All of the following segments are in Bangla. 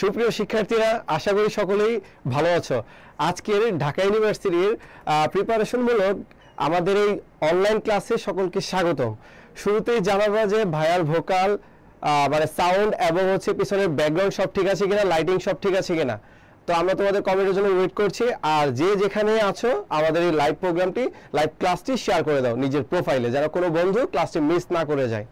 সুপ্রিয় শিক্ষার্থীরা, আশা করি সকলেই ভালো আছো। আজকের ঢাকা ইউনিভার্সিটির প্রিপারেশনমূলক আমাদের এই অনলাইন ক্লাসে সকলকে স্বাগতম। শুরুতেই জানাব যে ভায়ার ভোকাল মানে সাউন্ড এবং হচ্ছে পিছনের ব্যাকগ্রাউন্ড সব ঠিক আছে কিনা লাইটিং সব ঠিক আছে কিনা। তো আমরা তোমাদের কমেন্টের জন্য ওয়েট করছি। আর যে যেখানে আছো, আমাদের এই লাইভ প্রোগ্রামটি লাইভ ক্লাসটি শেয়ার করে দাও নিজের প্রোফাইলে যেন কোনো বন্ধু ক্লাসটি মিস না করে যায়।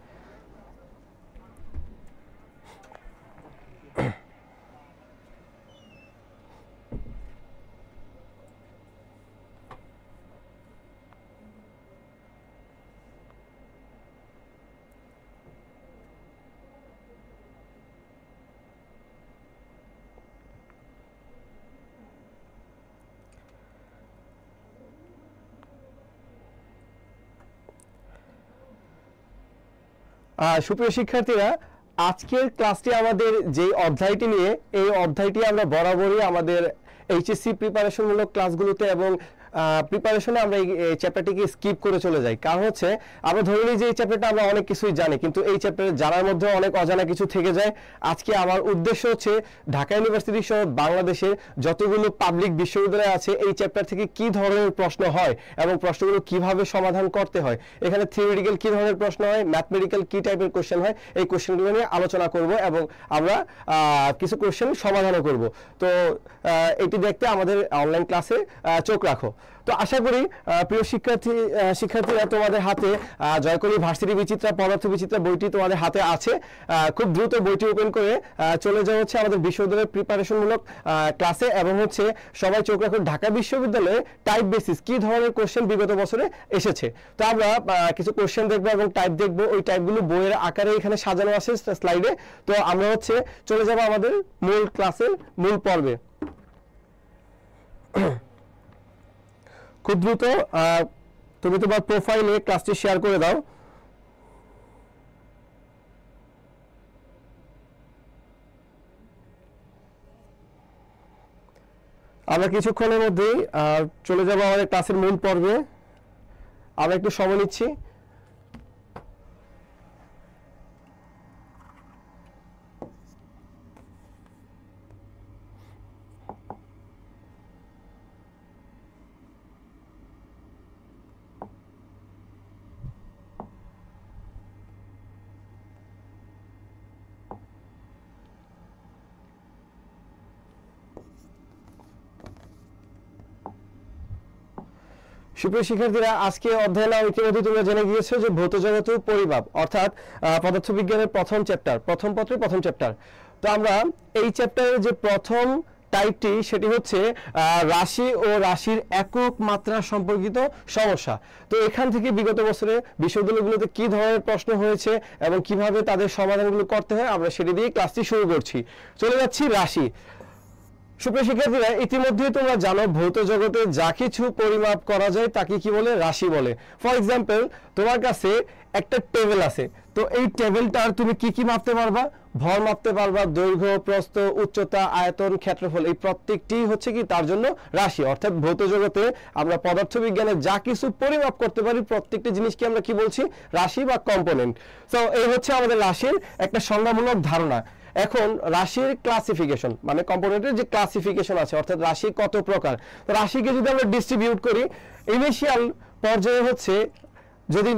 সুপ্রিয় শিক্ষার্থীরা, আজকের ক্লাসটি আমাদের যে অধ্যায়টি নিয়ে, এই অধ্যায়টি আমরা বরাবরই আমাদের এইচএসসি প্রিপারেশনমূলক ক্লাসগুলোতে এবং প্রিপারেশনে আমরা এই চ্যাপ্টারটিকে স্কিপ করে চলে যাই। কারণ হচ্ছে, আমরা ধরে নিই যে এই চ্যাপ্টারটা আমরা অনেক কিছুই জানি, কিন্তু এই চ্যাপ্টারে জানার মধ্যে অনেক অজানা কিছু থেকে যায়। আজকে আমার উদ্দেশ্য হচ্ছে, ঢাকা ইউনিভার্সিটি সহ বাংলাদেশের যতগুলো পাবলিক বিশ্ববিদ্যালয় আছে, এই চ্যাপ্টার থেকে কি ধরনের প্রশ্ন হয় এবং প্রশ্নগুলো কীভাবে সমাধান করতে হয়? এখানে থিওরিটিক্যাল কি ধরনের প্রশ্ন হয়? ম্যাথমেটিক্যাল কি টাইপের কোশ্চেন হয়? এই কোশ্চেনগুলো নিয়ে আলোচনা করব এবং আমরা কিছু কোশ্চেন সমাধানও করব। তো এটি দেখতে আমাদের অনলাইন ক্লাসে চোখ রাখো। তো আশা করি প্রিয় শিক্ষার্থী শিক্ষার্থীরা তোমাদের হাতে আহ, জয়কলি ভার্সিটি বিচিত্রা পদার্থ বিচিত্রা বইটি তোমাদের হাতে আছে। খুব দ্রুত বইটি ওপেন করে চলে যাওয়া হচ্ছে আমাদের বিশ্ববিদ্যালয়ের প্রিপারেশনমূলক ক্লাসে এবং হচ্ছে সবাই চোখ রাখো ঢাকা বিশ্ববিদ্যালয়ে টাইপ বেসিস কি ধরনের কোশ্চেন বিগত বছরে এসেছে? তো আমরা কিছু কোশ্চেন দেখব এবং টাইপ দেখব। ওই টাইপগুলো বইয়ের আকারে এখানে সাজানো আছে স্লাইডে তো আমরা হচ্ছে চলে যাব আমাদের মূল ক্লাসের মূল পর্বে। খুব দ্রুত তুমি তোমার প্রোফাইলে ক্লাসটি শেয়ার করে দাও। আমরা কিছুক্ষণের মধ্যেই চলে যাব আমাদের ক্লাসের মূল পর্বে। আমরা একটু সময় নিচ্ছি। সুপ্রিয় শিক্ষার্থীরা, আজকে অধ্যায় নাম ইতিমধ্যে তোমরা জেনে গিয়েছো যে ভৌত জগত ও পরিমাপ, অর্থাৎ পদার্থবিজ্ঞানের প্রথম চ্যাপ্টার প্রথম পত্রের প্রথম চ্যাপ্টার তো আমরা এই চ্যাপ্টারের যে প্রথম টাইপটি সেটি হচ্ছে রাশি ও রাশির একক মাত্রা সম্পর্কিত সমস্যা। তো এখান থেকে বিগত বছরে বিশ্ববিদ্যালয়গুলোতে কি ধরনের প্রশ্ন হয়েছে এবং কীভাবে তাদের সমাধানগুলো করতে হয়, আমরা সেটি দিয়ে ক্লাসটি শুরু করছি। চলে যাচ্ছি রাশি। সুপ্রিয় শিক্ষার্থীরা ইতিমধ্যে তোমরা জানো ভৌত জগতে যা কিছু পরিমাপ করা যায় তাকে কি বলে? রাশি বলে। ফর এক্সাম্পল তোমার কাছে একটা টেবিল আছে। তো এই টেবিলটার তুমি কি কি মাপতে পারবা? ভর মাপতে পারবা, দৈর্ঘ্য, প্রস্থ, উচ্চতা, আয়তন, ক্ষেত্রফল, এই প্রত্যেকটি হচ্ছে কি তার জন্য রাশি। অর্থাৎ ভৌত জগতে আমরা পদার্থবিজ্ঞানে যা কিছু পরিমাপ করতে পারি, প্রত্যেকটি জিনিসকে আমরা কি বলছি? রাশি বা কম্পোনেন্ট তো এই হচ্ছে আমাদের রাশির একটা সংজ্ঞামূলক ধারণা। এখন রাশির ক্লাসিফিকেশন মানে কম্পোনেন্টের যে ক্লাসিফিকেশন আছে, অর্থাৎ রাশি কত প্রকার? তো রাশিকে যদি আমরা ডিস্ট্রিবিউট করি ইনিশিয়াল পর্যায়ে হচ্ছে যদি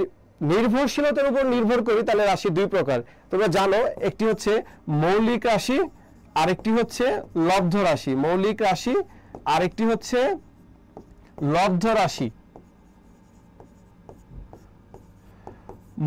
নির্ভরশীলতার উপর নির্ভর করি, তাহলে রাশি দুই প্রকার। তোমরা জানো, একটি হচ্ছে মৌলিক রাশি, আরেকটি হচ্ছে লব্ধ রাশি। মৌলিক রাশি, আরেকটি হচ্ছে লব্ধ রাশি।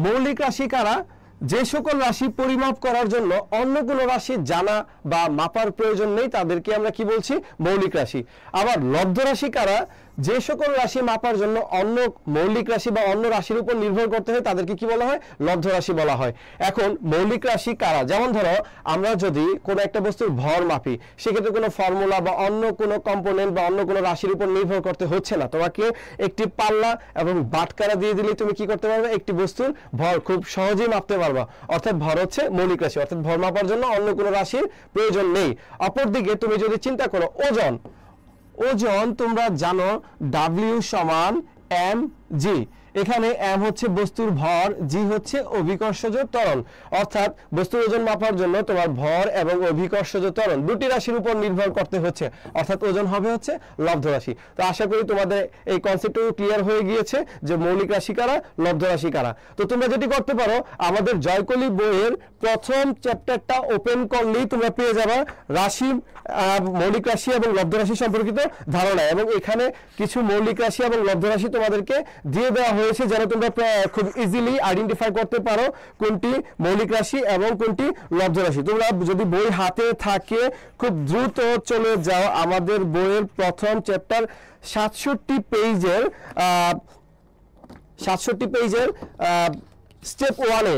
মৌলিক রাশি কারা? যে সকল রাশি পরিমাপ করার জন্য অন্য কোনো রাশি জানা বা মাপার প্রয়োজন নেই, তাদেরকে আমরা কি বলছি? মৌলিক রাশি। আবার লব্ধ রাশি কারা? যে সকল রাশি মাপার জন্য অন্য মৌলিক রাশি বা অন্য রাশির উপর নির্ভর করতে হয়, তাদেরকে কি বলা হয়? লব্ধ রাশি বলা হয়। এখন মৌলিক রাশি কারা? যেমন ধরো, আমরা যদি কোনো একটা বস্তুর ভর মাপি, সেক্ষেত্রে কোনো ফর্মুলা বা অন্য কোনো কম্পোনেন্ট বা অন্য কোনো রাশির উপর নির্ভর করতে হচ্ছে না। তোমাকে একটি পাল্লা এবং বাটকারা দিয়ে দিলে তুমি কি করতে পারবে? একটি বস্তুর ভর খুব সহজেই মাপতে পারবা। অর্থাৎ ভর হচ্ছে মৌলিক রাশি, অর্থাৎ ভর মাপার জন্য অন্য কোনো রাশির প্রয়োজন নেই। অপরদিকে তুমি যদি চিন্তা করো, ওজন। ওজন তোমরা জানো ডাব্লিউ সমান এম জি এখানে এম হচ্ছে বস্তুর ভর জি হচ্ছে অভিকর্ষজ ত্বরণ। অর্থাৎ বস্তুর ওজন মাপার জন্য তোমার ভর এবং অভিকর্ষজ ত্বরণ দুটি রাশির উপর নির্ভর করতে হচ্ছে। অর্থাৎ ওজন হবে হচ্ছে লব্ধ রাশি। তো আশা করি তোমাদের এই কনসেপ্টও ক্লিয়ার হয়ে গিয়েছে যে মৌলিক রাশি কারা, লব্ধ রাশি কারা। তো তোমরা যেটি করতে পারো, আমাদের জয়কলি বইয়ের প্রথম চ্যাপ্টারটা ওপেন করলেই তোমরা পেয়ে যাবা রাশি মৌলিক রাশি এবং লব্ধ রাশি সম্পর্কিত ধারণা। এবং এখানে কিছু মৌলিক রাশি এবং লব্ধ রাশি তোমাদেরকে দিয়ে দেওয়া হয়েছে। যেন তোমরা খুব ইজিলি আইডেন্টিফাই করতে পারো কোনটি মৌলিক রাশি এবং কোনটি লব্ধ রাশি। তোমরা যদি বই হাতে থাকে, খুব দ্রুত চলে যাও আমাদের বইয়ের প্রথম চ্যাপ্টার সাতষট্টি পেজের সাতষট্টি পেজের স্টেপ ওয়ানে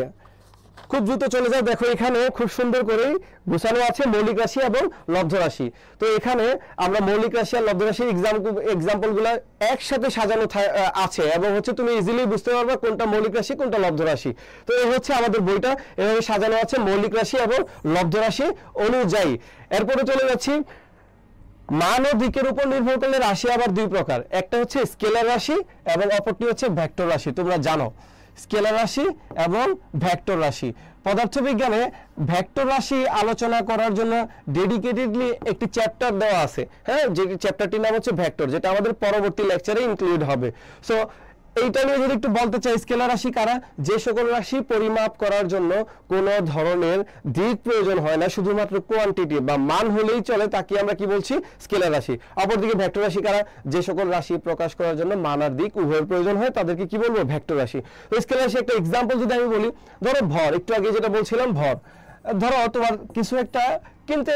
খুব দ্রুত চলে যায়। দেখো এখানে খুব সুন্দর করেই গোছানো আছে মৌলিক রাশি এবং লব্ধ রাশি। তো এখানে আমরা মৌলিক রাশি আর লব্ধ রাশির এক্সাম্পলগুলো একসাথে সাজানো আছে এবং হচ্ছে তুমি ইজিলি বুঝতে পারবে কোনটা মৌলিক রাশি, কোনটা লব্ধ রাশি। তো এই হচ্ছে আমাদের বইটা। এভাবে সাজানো আছে মৌলিক রাশি এবং লব্ধ রাশি অনুযায়ী। এরপরে চলে যাচ্ছি। মান ও দিকের উপর নির্ভর করলে রাশি আবার দুই প্রকার। একটা হচ্ছে স্কেলার রাশি এবং অপরটি হচ্ছে ভেক্টর রাশি। তোমরা জানো। স্কেলার রাশি এবং ভ্যাক্টর রাশি। পদার্থবিজ্ঞানে ভ্যাক্টর রাশি আলোচনা করার জন্য ডেডিকেটেডলি একটি চ্যাপ্টার দেওয়া আছে। হ্যাঁ যে চ্যাপ্টারটির নাম হচ্ছে ভ্যাক্টর যেটা আমাদের পরবর্তী লেকচারে ইনক্লুড হবে। সো এইটা নিয়ে যদি একটু বলতে চাই, স্কেলার রাশি কারা? যে সকল রাশি পরিমাপ করার জন্য কোনো ধরনের দিক প্রয়োজন হয় না, শুধুমাত্র কোয়ান্টিটি বা মান হলেই চলে, তাকে আমরা কি বলছি? স্কেলার রাশি। অপরদিকে ভেক্টর রাশি কারা? যে সকল রাশি প্রকাশ করার জন্য মান আর দিক উভয়ের প্রয়োজন হয়, তাদেরকে কি বলব? ভেক্টর রাশি। তো স্কেলার রাশি একটা এক্সাম্পল যদি আমি বলি, ধরো ভর, একটু আগে যেটা বলছিলাম, ভর। ধরো তোমার কিছু একটা কিনতে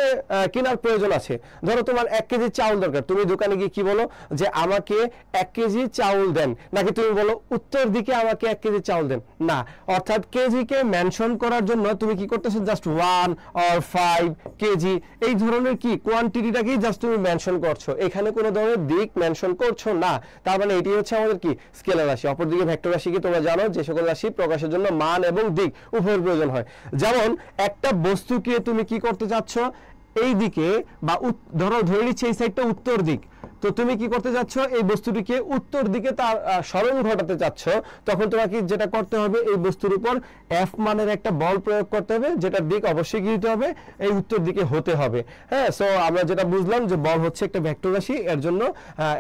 কেনার প্রয়োজন আছে। ধরো তোমার এক কেজি চাউল দরকার। তুমি দোকানে গিয়ে কি বলো যে আমাকে এক কেজি চাউল দেন। নাকি তুমি বলো উত্তর দিকে আমাকে এক কেজি চাউল দেন? না। অর্থাৎ কেজিকে মেনশন করার জন্য তুমি কি করতেছো? Just one or five KG. এই ধরনের কি কোয়ান্টিটিটাকেই জাস্ট তুমি মেনশন করছ। এখানে কোনো ধরনের দিক মেনশন করছ না। তার মানে এটি হচ্ছে আমাদের কি? স্কেলার রাশি। অপরদিকে ভেক্টর রাশিকে তোমরা জানো? যে সকল রাশি প্রকাশের জন্য মান এবং দিক উভয়ের প্রয়োজন হয়। যেমন একটা বস্তুকে তুমি কি করতে চাচ্ছ? এই দিকে বা ধরো ধরে নিচ্ছে এই সাইডটা উত্তর দিক। তো তুমি কি করতে যাচ্ছ? এই বস্তুটিকে উত্তর দিকে তার সরণ ঘটাতে চাচ্ছ তখন তোমাকে যেটা করতে হবে, এই বস্তুর উপর এফ মানের একটা বল প্রয়োগ করতে হবে, যেটার দিক অবশ্যই দিতে হবে, এই উত্তর দিকে হতে হবে। হ্যাঁ সো আমরা যেটা বুঝলাম যে বল হচ্ছে একটা ভেক্টর রাশি, এর জন্য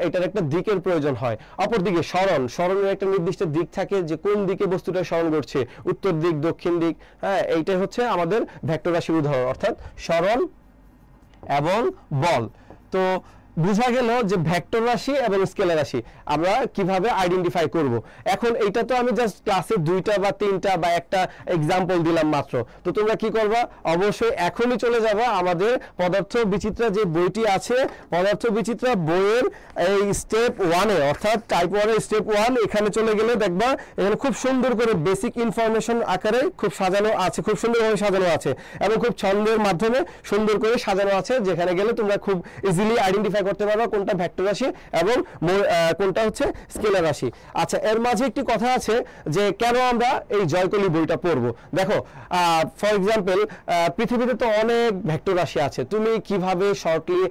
এটার একটা দিকের প্রয়োজন হয়। অপরদিকে সরণ, সরণের একটা নির্দিষ্ট দিক থাকে যে কোন দিকে বস্তুটা স্মরণ করছে উত্তর দিক, দক্ষিণ দিক হ্যাঁ এইটাই হচ্ছে আমাদের ভেক্টর রাশির উদাহরণ, অর্থাৎ সরণ এবং বল। তো বোঝা গেল যে ভেক্টর রাশি এবং স্কেলার রাশি। আমরা কীভাবে আইডেন্টিফাই করব? এখন এইটা তো আমি জাস্ট ক্লাসে দুইটা বা তিনটা বা একটা এক্সাম্পল দিলাম মাত্র। তো তোমরা কি করবা? অবশ্যই এখনই চলে যাবা আমাদের পদার্থ বিচিত্রা যে বইটি আছে, পদার্থ বিচিত্রা বইয়ের এই স্টেপ ওয়ানে অর্থাৎ টাইপ ওয়ানের স্টেপ ওয়ান এখানে চলে গেলে দেখবা এখানে খুব সুন্দর করে বেসিক ইনফরমেশন আকারে খুব সাজানো আছে, খুব সুন্দরভাবে সাজানো আছে এবং খুব ছন্দের মাধ্যমে সুন্দর করে সাজানো আছে, যেখানে গেলে তোমরা খুব ইজিলি আইডেন্টিফাই করতে পারবে কোনটা ভেক্টর রাশি এবং কোনটা হচ্ছে স্কেলার রাশি। আচ্ছা এর মাঝে একটি কথা আছে যে কেন আমরা এই জয়কলি বইটা পড়ব? দেখো ফর এক্সাম্পল পৃথিবীতে তো অনেক ভেক্টর রাশি আছে। তুমি কীভাবে শর্টলি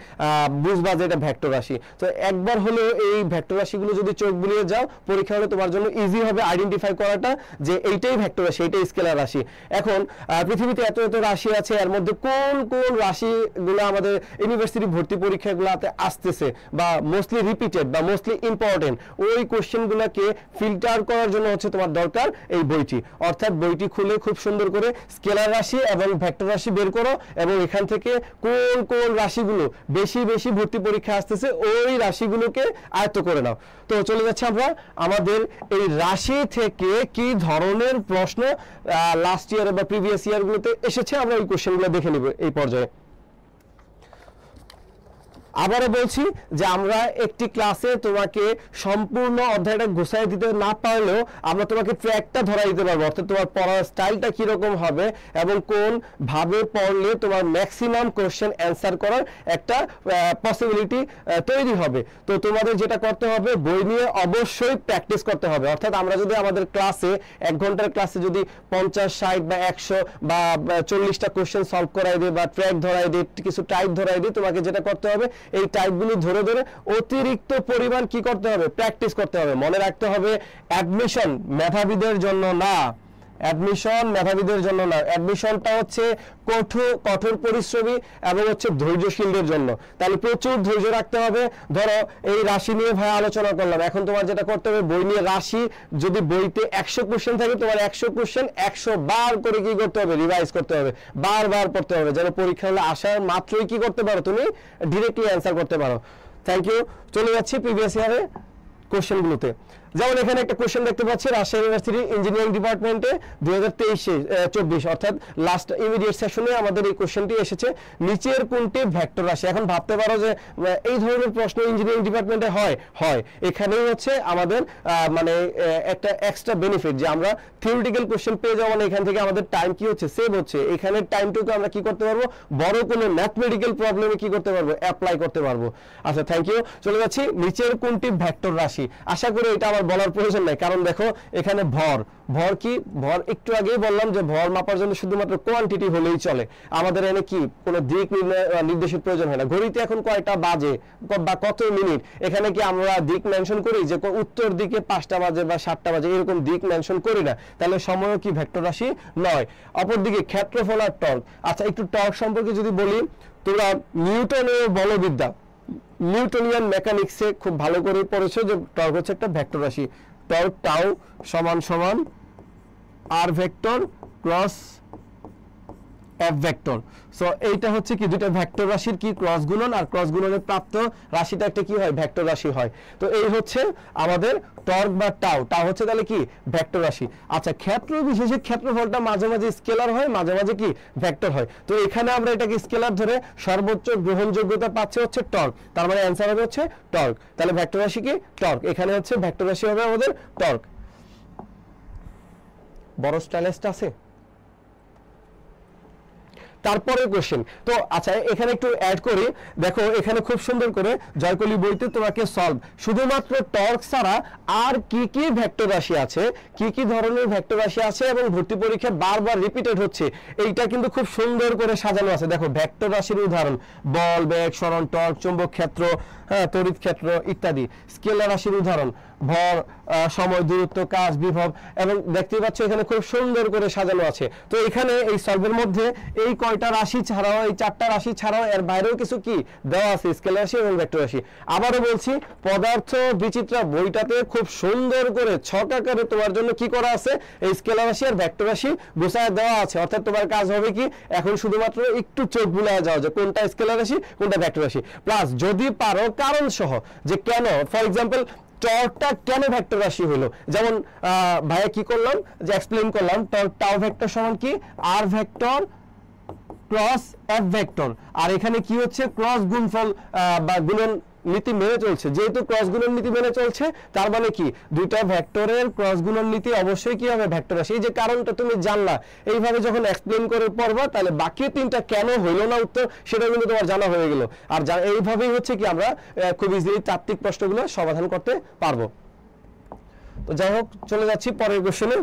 বুঝবা যে এটা ভেক্টর রাশি? তো একবার হলেও এই ভেক্টর রাশিগুলো যদি চোখ বুলিয়ে যাও, পরীক্ষা হলে তোমার জন্য ইজি হবে আইডেন্টিফাই করাটা যে এইটাই ভেক্টর রাশি, এইটাই স্কেলার রাশি। এখন পৃথিবীতে এত এত রাশি আছে, এর মধ্যে কোন কোন রাশিগুলো আমাদের ইউনিভার্সিটি ভর্তি পরীক্ষাগুলোতে আসতেছে বা মোস্টলি রিপিটেড বা মোস্টলি ইম্পর্টেন্ট ওই কোশ্চেনগুলোকে ফিল্টার করার জন্য হচ্ছে তোমার দরকার এই বইটি। অর্থাৎ বইটি খুলে খুব সুন্দর করে স্কেলার রাশি এবং ভেক্টর রাশি বের করো এবং এখান থেকে কোন কোন রাশিগুলো বেশি বেশি ভর্তি পরীক্ষা আসতেছে ওই রাশিগুলোকে আয়ত্ত করে নাও। তো চলে যাচ্ছে আমরা আমাদের এই রাশি থেকে কি ধরনের প্রশ্ন লাস্ট ইয়ার বা প্রিভিয়াস ইয়ারগুলোতে এসেছে, আমরা ওই কোশ্চেনগুলো দেখে নিব এই পর্যায়ে। আবারও বলছি যে আমরা একটি ক্লাসে তোমাকে সম্পূর্ণ অধ্যায়টা গোছায় দিতে না পারলেও আমরা তোমাকে ট্র্যাকটা ধরা দিতে পারব। অর্থাৎ তোমার পড়ার স্টাইলটা কীরকম হবে এবং কোন ভাবে পড়লে তোমার ম্যাক্সিমাম কোশ্চেন অ্যান্সার করার একটা পসিবিলিটি তৈরি হবে। তো তোমাদের যেটা করতে হবে, বই নিয়ে অবশ্যই প্র্যাকটিস করতে হবে। অর্থাৎ আমরা যদি আমাদের ক্লাসে এক ঘণ্টার ক্লাসে যদি পঞ্চাশ, ষাট বা একশো বা চল্লিশটা কোয়েশ্চেন সলভ করাই দিই বা ট্র্যাক ধরাই দিই, কিছু টাইপ ধরাই দিই, তোমাকে যেটা করতে হবে এই টাইপগুলো ধরে ধরে অতিরিক্ত পরিমাণ কি করতে হবে? প্র্যাকটিস করতে হবে। মনে রাখতে হবে অ্যাডমিশন মেধাবীদের জন্য না। অ্যাডমিশন মেধাবীদের জন্য না। অ্যাডমিশনটা হচ্ছে কঠোর কঠোর পরিশ্রমী এবং হচ্ছে ধৈর্যশীলদের জন্য। তাহলে প্রচুর ধৈর্য রাখতে হবে। ধরো, এই রাশি নিয়ে ভাই আলোচনা করলাম। এখন তোমার যেটা করতে হবে, বই নিয়ে রাশি, যদি বইতে একশো কোশ্চেন থাকে, তোমার একশো কোশ্চেন একশো বার করে কি করতে হবে? রিভাইজ করতে হবে। বারবার পড়তে হবে। যেন পরীক্ষা হলে আসার মাত্রই কি করতে পারো তুমি? ডিরেক্টলি অ্যান্সার করতে পারো। থ্যাংক ইউ চলে যাচ্ছি প্রিভিয়াস ইয়ারে কোশ্চেনগুলোতে যেমন এখানে একটা কোশ্চেন দেখতে পাচ্ছি, রাজশাহী ইউনিভার্সিটি ইঞ্জিনিয়ারিং ডিপার্টমেন্টে দুই হাজার তেইশে চব্বিশ, অর্থাৎ লাস্ট ইমিডিয়েট সেশনে আমাদের এই কোশ্চেনটি এসেছে। নিচের কোনটি ভেক্টর রাশি? এখন ভাবতে পারো যে এই ধরনের প্রশ্ন ইঞ্জিনিয়ারিং ডিপার্টমেন্টে হয় হয়। এখানেই হচ্ছে আমাদের মানে একটা এক্সট্রা বেনিফিট যে আমরা থিওরিটিক্যাল কোশ্চেন পেয়ে যাব মানে এখান থেকে আমাদের টাইম কি হচ্ছে? সেভ হচ্ছে। এখানের টাইমটুকু আমরা কি করতে পারব? বড় কোনো ম্যাথমেটিক্যাল প্রবলেমে কি করতে পারব? অ্যাপ্লাই করতে পারব। আচ্ছা থ্যাংক ইউ চলে যাচ্ছি, নিচের কোনটি ভেক্টর রাশি? আশা করি এটা বলার প্রয়োজন নাই। কারণ দেখো, এখানে ভর। ভর কি? ভর একটু আগেই বললাম যে ভর মাপার জন্য শুধুমাত্র কোয়ান্টিটি হলেই চলে। আমাদের এনে কি? কোনো দিক নির্দেশের প্রয়োজন হয় না। ঘড়িতে এখন কয়টা বাজে বা কত মিনিট? এখানে কি আমরা দিক মেনশন করি যে উত্তর দিকে পাঁচটা বাজে বা সাতটা বাজে এরকম দিক মেনশন করি না। তাহলে সময়ও কি ভেক্টর রাশি? নয়। অপরদিকে ক্ষেত্রফল আর টর্ক। আচ্ছা একটু টর্ক সম্পর্কে যদি বলি, তোমরা নিউটনের বলবিদ্যা নিউটনিয়ান মেকানিক্সে খুব ভালো করে পড়েছে যে টর্ক হচ্ছে একটা ভেক্টর রাশি। টর্ক টাও সমান সমান R vector cross F vector. So এইটা হচ্ছে কি দুটো ভেক্টর রাশির কি ক্রস গুণন আর ক্রস গুণনের প্রাপ্ত রাশিটা একটা কি হয়? ভেক্টর রাশি হয়। তো এই হচ্ছে আমাদের টর্ক বা টাউ টাউ হচ্ছে তাহলে কি? ভেক্টর রাশি। আচ্ছা ক্ষেত্র বিশেষে ক্ষেত্রফলটা মাঝে মাঝে স্কেলার হয়, মাঝে মাঝে কি? ভেক্টর হয়। তো এখানে আমরা এটাকে স্কেলার ধরে সর্বোচ্চ গ্রহণযোগ্যতা পাচ্ছে হচ্ছে টর্ক। তার মানে অ্যান্সার হবে হচ্ছে টর্ক। তাহলে ভেক্টর রাশি কি? টর্ক। এখানে হচ্ছে ভেক্টর রাশি হবে আমাদের টর্ক। বড় স্টাইলেসটা আছে? তারপরে কোশ্চেন তো আচ্ছা এখানে একটু অ্যাড করি। দেখো, এখানে খুব সুন্দর করে জয়কলি বইতে তোমাকে সলভ শুধুমাত্র টর্ক ছাড়া আর কি কি ভেক্টর রাশি আছে, কি কি ধরনের ভেক্টর রাশি আছে এবং ভর্তি পরীক্ষা বারবার রিপিটেড হচ্ছে, এইটা কিন্তু খুব সুন্দর করে সাজানো আছে। দেখো ভেক্টর রাশির উদাহরণ, বল, বেগ, সরণ টর্ক চুম্বক ক্ষেত্র হ্যাঁ তড়িৎ ক্ষেত্র ইত্যাদি। স্কেলার রাশির উদাহরণ ভর সময়, দূরত্ব, কাজ, বিভব এবং দেখতেই পাচ্ছ এখানে খুব সুন্দর করে সাজানো আছে। তো এখানে এই সলভের মধ্যে এই কয়টা রাশি ছাড়াও, এই চারটা রাশি ছাড়াও এর বাইরেও কিছু কি? দেওয়া আছে স্কেলার রাশি এবং ভেক্টর রাশি আবারও বলছি, পদার্থ বিচিত্রা বইটাতে খুব সুন্দর করে ছক আকারে তোমার জন্য কি করা আছে? এই স্কেলার রাশি আর ভেক্টর রাশি গোছায় দেওয়া আছে। অর্থাৎ তোমার কাজ হবে কি? এখন শুধুমাত্র একটু চোখ বুলায় যাওয়া যে কোনটা স্কেলার রাশি, কোনটা ভেক্টর রাশি। প্লাস যদি পারো কারণ সহ যে কেন, ফর এক্সাম্পল টর্কটা কেন ভেক্টর রাশি হলো? যেমন ভাইয়া কি করলাম? যে এক্সপ্লেন করলাম টর্ক টাও ভেক্টর সমান কি? R vector cross F vector আর এখানে কি হচ্ছে? ক্রস গুণফল বা গুণন নীতি মেনে চলছে। যেহেতু ক্রস গুণন নীতি মেনে চলছে, তার মানে কি? দুইটা ভেক্টরের গুণন নীতি অবশ্যই কি হবে? ভেক্টর রাশি এই যে কারণটা তুমি জানলা, এইভাবে যখন এক্সপ্লেন করে পড়বা, তাহলে বাকি তিনটা কেন হইল না উত্তর সেটা কিন্তু তোমার জানা হয়ে গেল। আর এইভাবেই হচ্ছে কি আমরা খুব ইজিলি তাত্ত্বিক প্রশ্নগুলো সমাধান করতে পারব। তো যাই হোক, চলে যাচ্ছি পরের কোশ্চেনে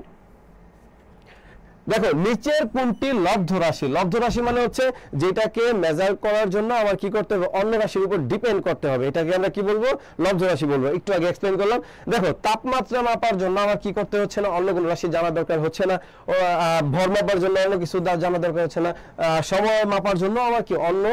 দেখো, নিচের কোনটি লব্ধ রাশি? লব্ধ রাশি মানে হচ্ছে যেটাকে মেজার করার জন্য আমার কি করতে হবে? অন্য রাশির উপর ডিপেন্ড করতে হবে। এটাকে আমরা কি বলব? লব্ধ রাশি বলব। একটু আগে এক্সপ্লেন করলাম। দেখো, তাপমাত্রা মাপার জন্য আমার কি করতে হচ্ছে না? অন্য কোনো রাশি জানা দরকার হচ্ছে না। ভর মাপার জন্য অন্য কিছু জানা দরকার হচ্ছে না। সময় মাপার জন্য আমার কি অন্য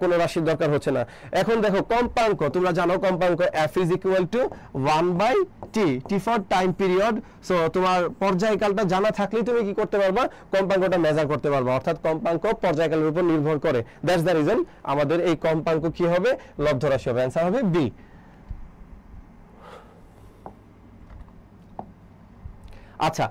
কোনো রাশির দরকার হচ্ছে না। এখন দেখো, কম্পাঙ্ক। তোমরা জানো কম্পাঙ্ক F is equal to one by T T for time period so তোমার পর্যায়কালটা জানা থাকলেই তুমি কি করতে পারবা কম্পাঙ্কটা মেজার করতে পারবা। অর্থাৎ কম্পাঙ্ক পর্যায়কালের উপর নির্ভর করে। দ্যাটস দ্য রিজন আমাদের এই কম্পাঙ্ক কি হবে? লব্ধ রাশি হবে। অ্যান্সার হবে বি আচ্ছা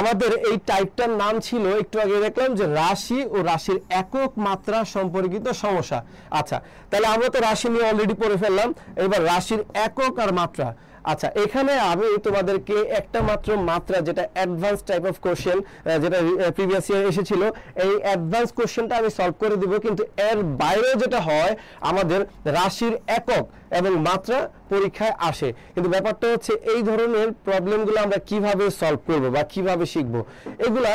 আমাদের এই টাইপটার নাম ছিল, একটু আগে দেখলাম যে রাশি ও রাশির একক মাত্রা সম্পর্কিত সমস্যা। আচ্ছা তাহলে আমরা তো রাশি নিয়ে অলরেডি পড়ে ফেললাম। এবার রাশির একক আর মাত্রা। আচ্ছা এখানে আমি তোমাদেরকে একটা মাত্র মাত্রা, যেটা অ্যাডভান্স টাইপ অফ কোশ্চেন যেটা প্রিভিয়াস ইয়ার এসেছিল, এই অ্যাডভান্স কোশ্চেনটা আমি সলভ করে দিব, কিন্তু এর বাইরেও যেটা হয়, আমাদের রাশির একক এবং মাত্রা পরীক্ষায় আসে। কিন্তু ব্যাপারটা হচ্ছে, এই ধরনের প্রবলেমগুলো আমরা কীভাবে সলভ করব বা কীভাবে শিখব? এগুলা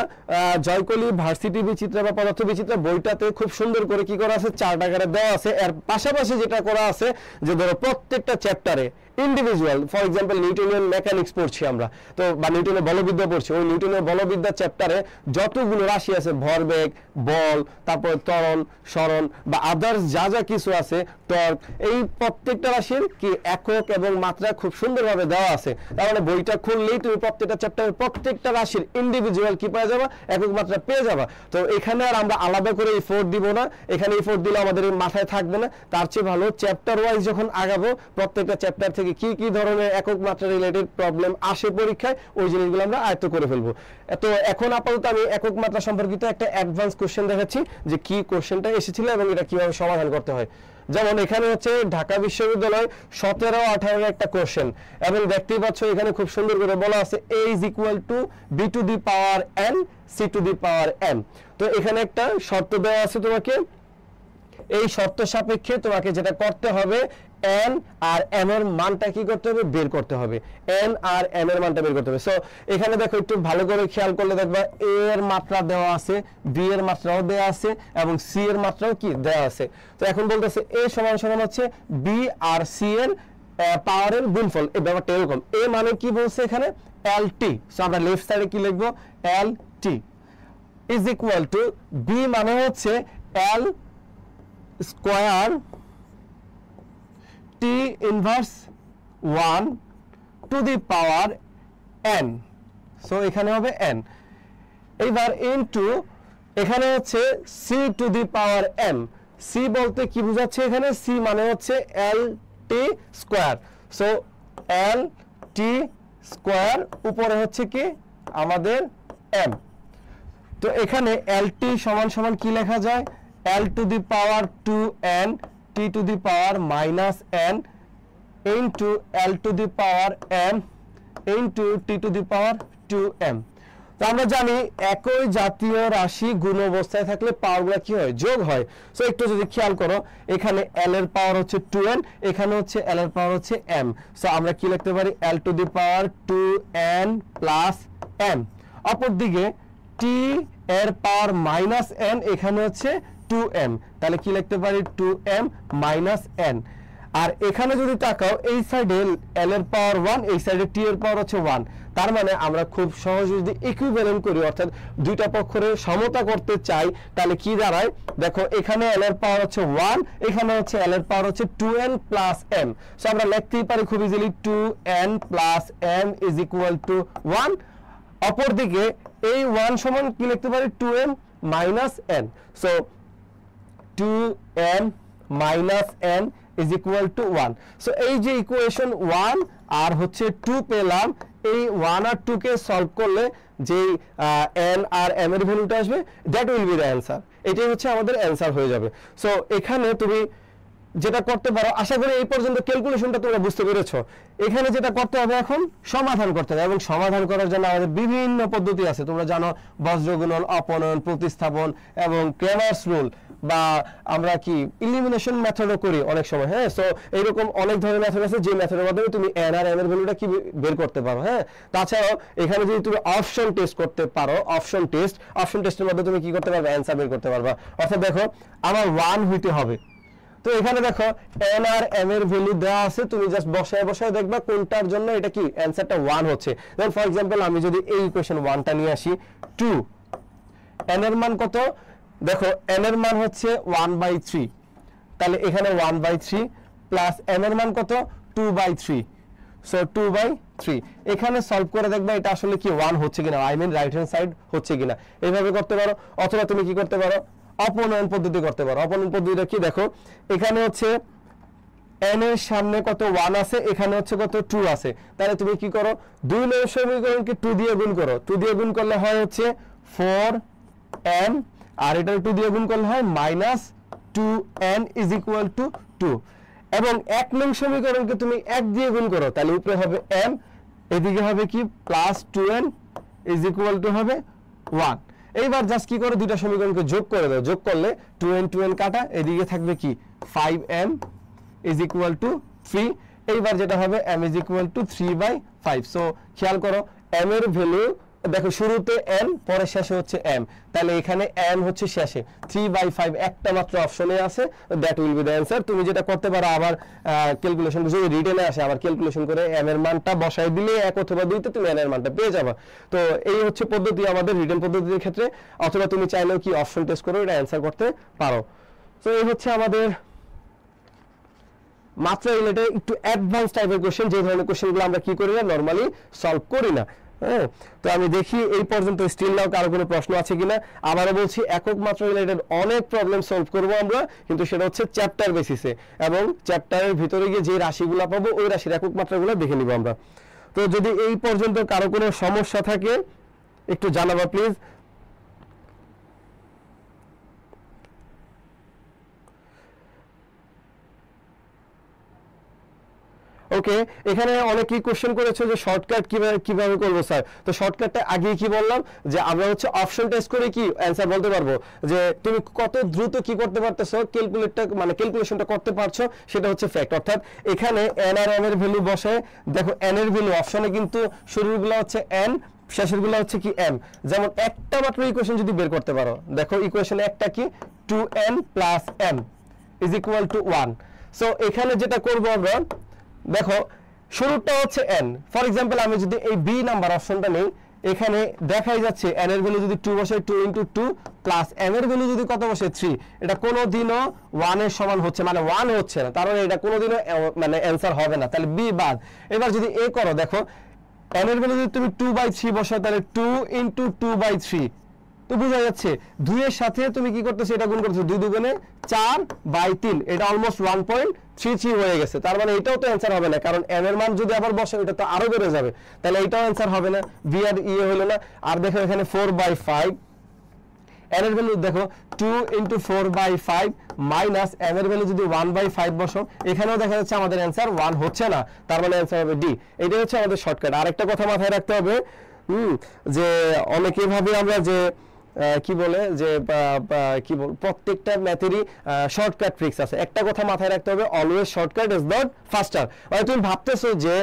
জয়কলি ভার্সিটি বিচিত্রা বা পদার্থ বিচিত্রা বইটাতে খুব সুন্দর করে কি করা আছে চার টাকারে দেওয়া আছে। এর পাশাপাশি যেটা করা আছে, যে ধরো প্রত্যেকটা চ্যাপ্টারে individual for example Newtonian mechanics পড়ছি আমরা। তো, বা নিউটনের বলবিদ্যা পড়ছি। ওই নিউটনের বলবিদ্যা চ্যাপ্টারে যতগুলো রাশি আছে, ভরবেগ, বল, তারপর ত্বরণ সরণ বা আদার্স যা যা কিছু আছে, টর্ক, এই প্রত্যেকটা রাশির কি একক এবং মাত্রা খুব সুন্দরভাবে দেওয়া আছে। তার মানে বইটা খুললেই তুমি প্রত্যেকটা চ্যাপ্টারের প্রত্যেকটা রাশির ইন্ডিভিজুয়াল কি পেয়ে যাবা? একক মাত্রা পেয়ে যাবা। তো, এখানে আর আমরা আলাদা করে এই ফোর দিব না। এখানে এই ফোর দিলে আমাদের মাথায় থাকবে না। তার চেয়ে ভালো চ্যাপ্টার ওয়াইজ যখন আগাবো, প্রত্যেকটা চ্যাপ্টার থেকে কি কি ধরনের একক মাত্রা রিলেটেড প্রবলেম আসে পরীক্ষায়, ওই জিনিসগুলো আমরা আয়ত্ত করে ফেলব। তো এখন আপাতত আমি একক মাত্রা সম্পর্কিত একটা অ্যাডভান্স কোশ্চেন দেখাচ্ছি যে কি কোশ্চেনটা এসেছিল এবং এটা কীভাবে সমাধান করতে হয়। যেমন এখানে হচ্ছে ঢাকা বিশ্ববিদ্যালয় সতেরো আঠারোর একটা কোশ্চেন এবং দেখতেই পাচ্ছ এখানে খুব সুন্দর করে বলা আছে A is equal to B to the power N C to the power M তো এখানে একটা শর্ত দেওয়া আছে তোমাকে। এই শর্ত সাপেক্ষে তোমাকে যেটা করতে হবে এন আর এম এর মানটা কি করতে হবে? বের করতে হবে। এন আর এম এর মানটা বের করতে হবে। সো এখানে দেখো একটু ভালো করে খেয়াল করলে দেখবা এ এর মাত্রা দেওয়া আছে বি এর মাত্রাও দেওয়া আছে এবং সি এর মাত্রাও কি? দেওয়া আছে। তো এখন বলতেছে এ সমান সমান হচ্ছে বি আর সি এর পাওয়ারের গুণফল। এই ব্যাপারটা এরকম। এ মানে কি বলছে এখানে? এল টি সো আমরা লেফট সাইডে কি লিখব? L T is equal to B মানে হচ্ছে L square T inverse one to the power N so এখানে হবে এন এইবার ইনটু এখানে হচ্ছে C to the power M C বলতে কি বোঝাচ্ছে এখানে? সি মানে হচ্ছে L T square so L T square উপরে হচ্ছে কি? আমাদের এম তো এখানে এল টি সমান সমান কি লেখা যায়? L to the power two N T to the power minus N into L to the power M into T to the power two M তো আমরা জানি একই জাতীয় রাশি গুণ অবস্থায় থাকলে পাওয়ারগুলো কি হয়? যোগ হয়। সো একটু যদি খেয়াল করো, এখানে এল এর পাওয়ার হচ্ছে টু এন এখানে হচ্ছে এল এর পাওয়ার হচ্ছে এম সো আমরা কি লিখতে পারি? L to the power two N plus M অপরদিকে টি এর পাওয়ার মাইনাস এন এখানে হচ্ছে টু এম তাহলে কি লিখতে পারি? টু এম মাইনাস এন আর এখানে যদি তাকাও, এই সাইডে এল এর পাওয়ার ওয়ান এই সাইডে টি এর পাওয়ার হচ্ছে ওয়ান তার মানে আমরা খুব সহজে যদি ইকুইভ্যালেন্ট করি, অর্থাৎ দুইটা পক্ষরে সমতা করতে চাই, তাহলে কি দাঁড়ায়? দেখো, এখানে এল এর পাওয়ার হচ্ছে ওয়ান এখানে হচ্ছে এল এর পাওয়ার হচ্ছে two N plus M so আমরা লিখতেই পারি খুব easily two N plus M is equal to one অপরদিকে এই ওয়ান সমান কি লিখতে পারি? Two M minus N so two M minus N is equal to one so এই যে ইকুয়েশন ওয়ান আর হচ্ছে টু পেলাম, এই ওয়ান আর টু কে সলভ করলে যে এন আর এম এর ভ্যালুটা আসবে that will be the answer এটাই হচ্ছে আমাদের অ্যান্সার হয়ে যাবে। সো এখানে তুমি যেটা করতে পারো, আশা করি এই পর্যন্ত ক্যালকুলেশনটা তোমরা বুঝতে পেরেছ। এখানে যেটা করতে হবে এখন, সমাধান করতে হবে এবং সমাধান করার জন্য আমাদের বিভিন্ন পদ্ধতি আছে। তোমরা জানো বজ্রগুণন, অপনয়ন, প্রতিস্থাপন এবং ক্রেমার্স রুল বা আমরা কি ইলিমিনেশন মেথডও করি অনেক সময় হ্যাঁ? সো এইরকম অনেক ধরনের মেথড আছে যে মেথডের মাধ্যমে তুমি এন আর এম এর ভ্যালুটা কি বের করতে পারো হ্যাঁ? তাছাড়াও, এখানে যদি তুমি অপশন টেস্ট করতে পারো অপশন টেস্ট অপশন টেস্টের মধ্যে তুমি কি করতে পারবে? অ্যান্সার বের করতে পারবা। অর্থাৎ দেখো, আমার ওয়ান হইতে হবে। তো এখানে দেখো এন আর এম এর ভ্যালু দেওয়া আছে, তুমি জাস্ট বসায় বসায় দেখবা কোনটার জন্য এটা কি অ্যান্সারটা ওয়ান হচ্ছে। ফর এক্সাম্পল আমি যদি এই ইকুয়েশন ওয়ানটা নিয়ে আসি টু এন এর মান কত? দেখো এন এর মান হচ্ছে ওয়ান বাই থ্রি তাহলে এখানে one by three plus M এর মান কত? Two by three so two by three এখানে সলভ করে দেখবে এটা আসলে কি ওয়ান হচ্ছে কিনা? I mean right hand side হচ্ছে কিনা? এইভাবে করতে পারো, অথবা তুমি কি করতে পারো? অপনয়ন পদ্ধতি করতে পারো। অপনয়ন পদ্ধতিটা কি? দেখো, এখানে হচ্ছে এন এর সামনে কত ওয়ান আছে, এখানে হচ্ছে কত টু আছে। তাহলে তুমি কি করো? দুই নয় সমীকরণকে টু দিয়ে গুণ করো। টু দিয়ে গুণ করলে হয় হচ্ছে ফোর এন আর এটা টু দিয়ে গুণ করলে হয় minus two N is equal to two এবং এক নং সমীকরণকে তুমি এক দিয়ে গুণ করো, তাহলে উপরে হবে এম এদিকে হবে কি? Plus two N is equal to হবে ওয়ান এইবার জাস্ট কি করে, দুইটা সমীকরণকে যোগ করে দাও। যোগ করলে টু এন টু এন কাটা, এদিকে থাকবে কি? Five M is equal to three এইবার যেটা হবে M is equal to three by five so খেয়াল করো এম এর ভ্যালু দেখো, শুরুতে এন পরে শেষে হচ্ছে এম তাহলে এখানে এম হচ্ছে শেষে। থ্রি বাই ফাইভ একটা মাত্র অপশনে আছে। That will be the answer তুমি যেটা করতে পারো, আবার ক্যালকুলেশন যদি রিটেনে আসে, আবার ক্যালকুলেশন করে এম এর মানটা বসাই দিলে এক অথবা দুইতে তুমি এন এর মানটা পেয়ে যাবে। তো এই হচ্ছে পদ্ধতি আমাদের রিটেন পদ্ধতির ক্ষেত্রে। অথবা তুমি চাইলেও কি অপশন টেস্ট করে এটা অ্যান্সার করতে পারো। তো এই হচ্ছে আমাদের মাত্রা রিলেটেড একটু অ্যাডভান্স টাইপের কোশ্চেন যে ধরনের কোশ্চেনগুলো আমরা কি করি না নর্মালি সলভ করি না। হ্যাঁ তো আমি দেখি এই পর্যন্ত স্টিল নাও কারও কোনো প্রশ্ন আছে কিনা। আবারও বলছি একক মাত্র রিলেটেড অনেক প্রবলেম সলভ করব আমরা, কিন্তু সেটা হচ্ছে চ্যাপ্টার বেসিসে এবং চ্যাপ্টারের ভিতরে গিয়ে যে রাশিগুলো পাবো, ওই রাশির একক মাত্রাগুলো দেখে নিব আমরা। তো যদি এই পর্যন্ত কারও কোনো সমস্যা থাকে, একটু জানাবা প্লিজ ওকে এখানে অনেকেই কোশ্চেন করেছে যে শর্টকাট কীভাবে কীভাবে করব স্যার তো শর্টকাটটা আগে কি বললাম, যে আমরা হচ্ছে অপশন টেস্ট করে কি অ্যান্সার বলতে পারব? যে তুমি কত দ্রুত কি করতে পারতেছো ক্যালকুলেটটা মানে ক্যালকুলেশনটা করতে পারছ, সেটা হচ্ছে ফ্যাক্ট অর্থাৎ এখানে এন আর এম এর ভ্যালু বসে। দেখো এন এর ভ্যালু অপশনে কিন্তু শুরুরগুলো হচ্ছে এন শেষেরগুলো হচ্ছে কি এম যেমন একটা মাত্র ইকুয়েশন যদি বের করতে পারো, দেখো ইকুয়েশনে একটা কি? Two N plus M is equal to one so এখানে যেটা করব আমরা দেখো, শুরুটা হচ্ছে এন ফর এক্সাম্পল আমি যদি এই বি নাম্বার অপশনটা নেই, এখানে দেখাই যাচ্ছে এন এর ভ্যালু যদি টু বসে two into two plus M এর ভ্যালু যদি কত বসে থ্রি এটা কোনোদিনও ওয়ানের সমান হচ্ছে মানে ওয়ান হচ্ছে না। তার মানে এটা কোনোদিনও মানে অ্যান্সার হবে না। তাহলে বি বাদ। এবার যদি এ করো, দেখো এন এর ভ্যালু যদি তুমি টু বাই থ্রি বসাও, তাহলে two into two by three তো বোঝা যাচ্ছে দুইয়ের সাথে তুমি কি করতেছো, এটা গুণ করতেছো দুই দুগুণে চার বাই তিন। এটা almost one point three three হয়ে গেছে। তার মানে এটাও তো অ্যান্সার হবে না, কারণ এম এর মান যদি আবার বসে, এটা তো আরও বেড়ে যাবে। তাহলে এটাও অ্যান্সার হবে না বি আর ইয়ে হলো না। আর দেখো এখানে ফোর বাই ফাইভ এন এর ভ্যালু দেখো two into four by five minus M এর ভ্যালু যদি ওয়ান বাই ফাইভ বসো, এখানেও দেখা যাচ্ছে আমাদের অ্যান্সার ওয়ান হচ্ছে না। তার মানে অ্যান্সার হবে ডি এটাই হচ্ছে আমাদের শর্টকাট আরেকটা কথা মাথায় রাখতে হবে, হুম, যে অনেকে ভাবে আমরা যে কি বলে যে কি বল, প্রত্যেকটা ম্যাথেরই শর্টকাট ট্রিক্স আছে। একটা কথা মাথায় রাখতে হবে always shortcut is not faster মানে তুমি ভাবতেছো যে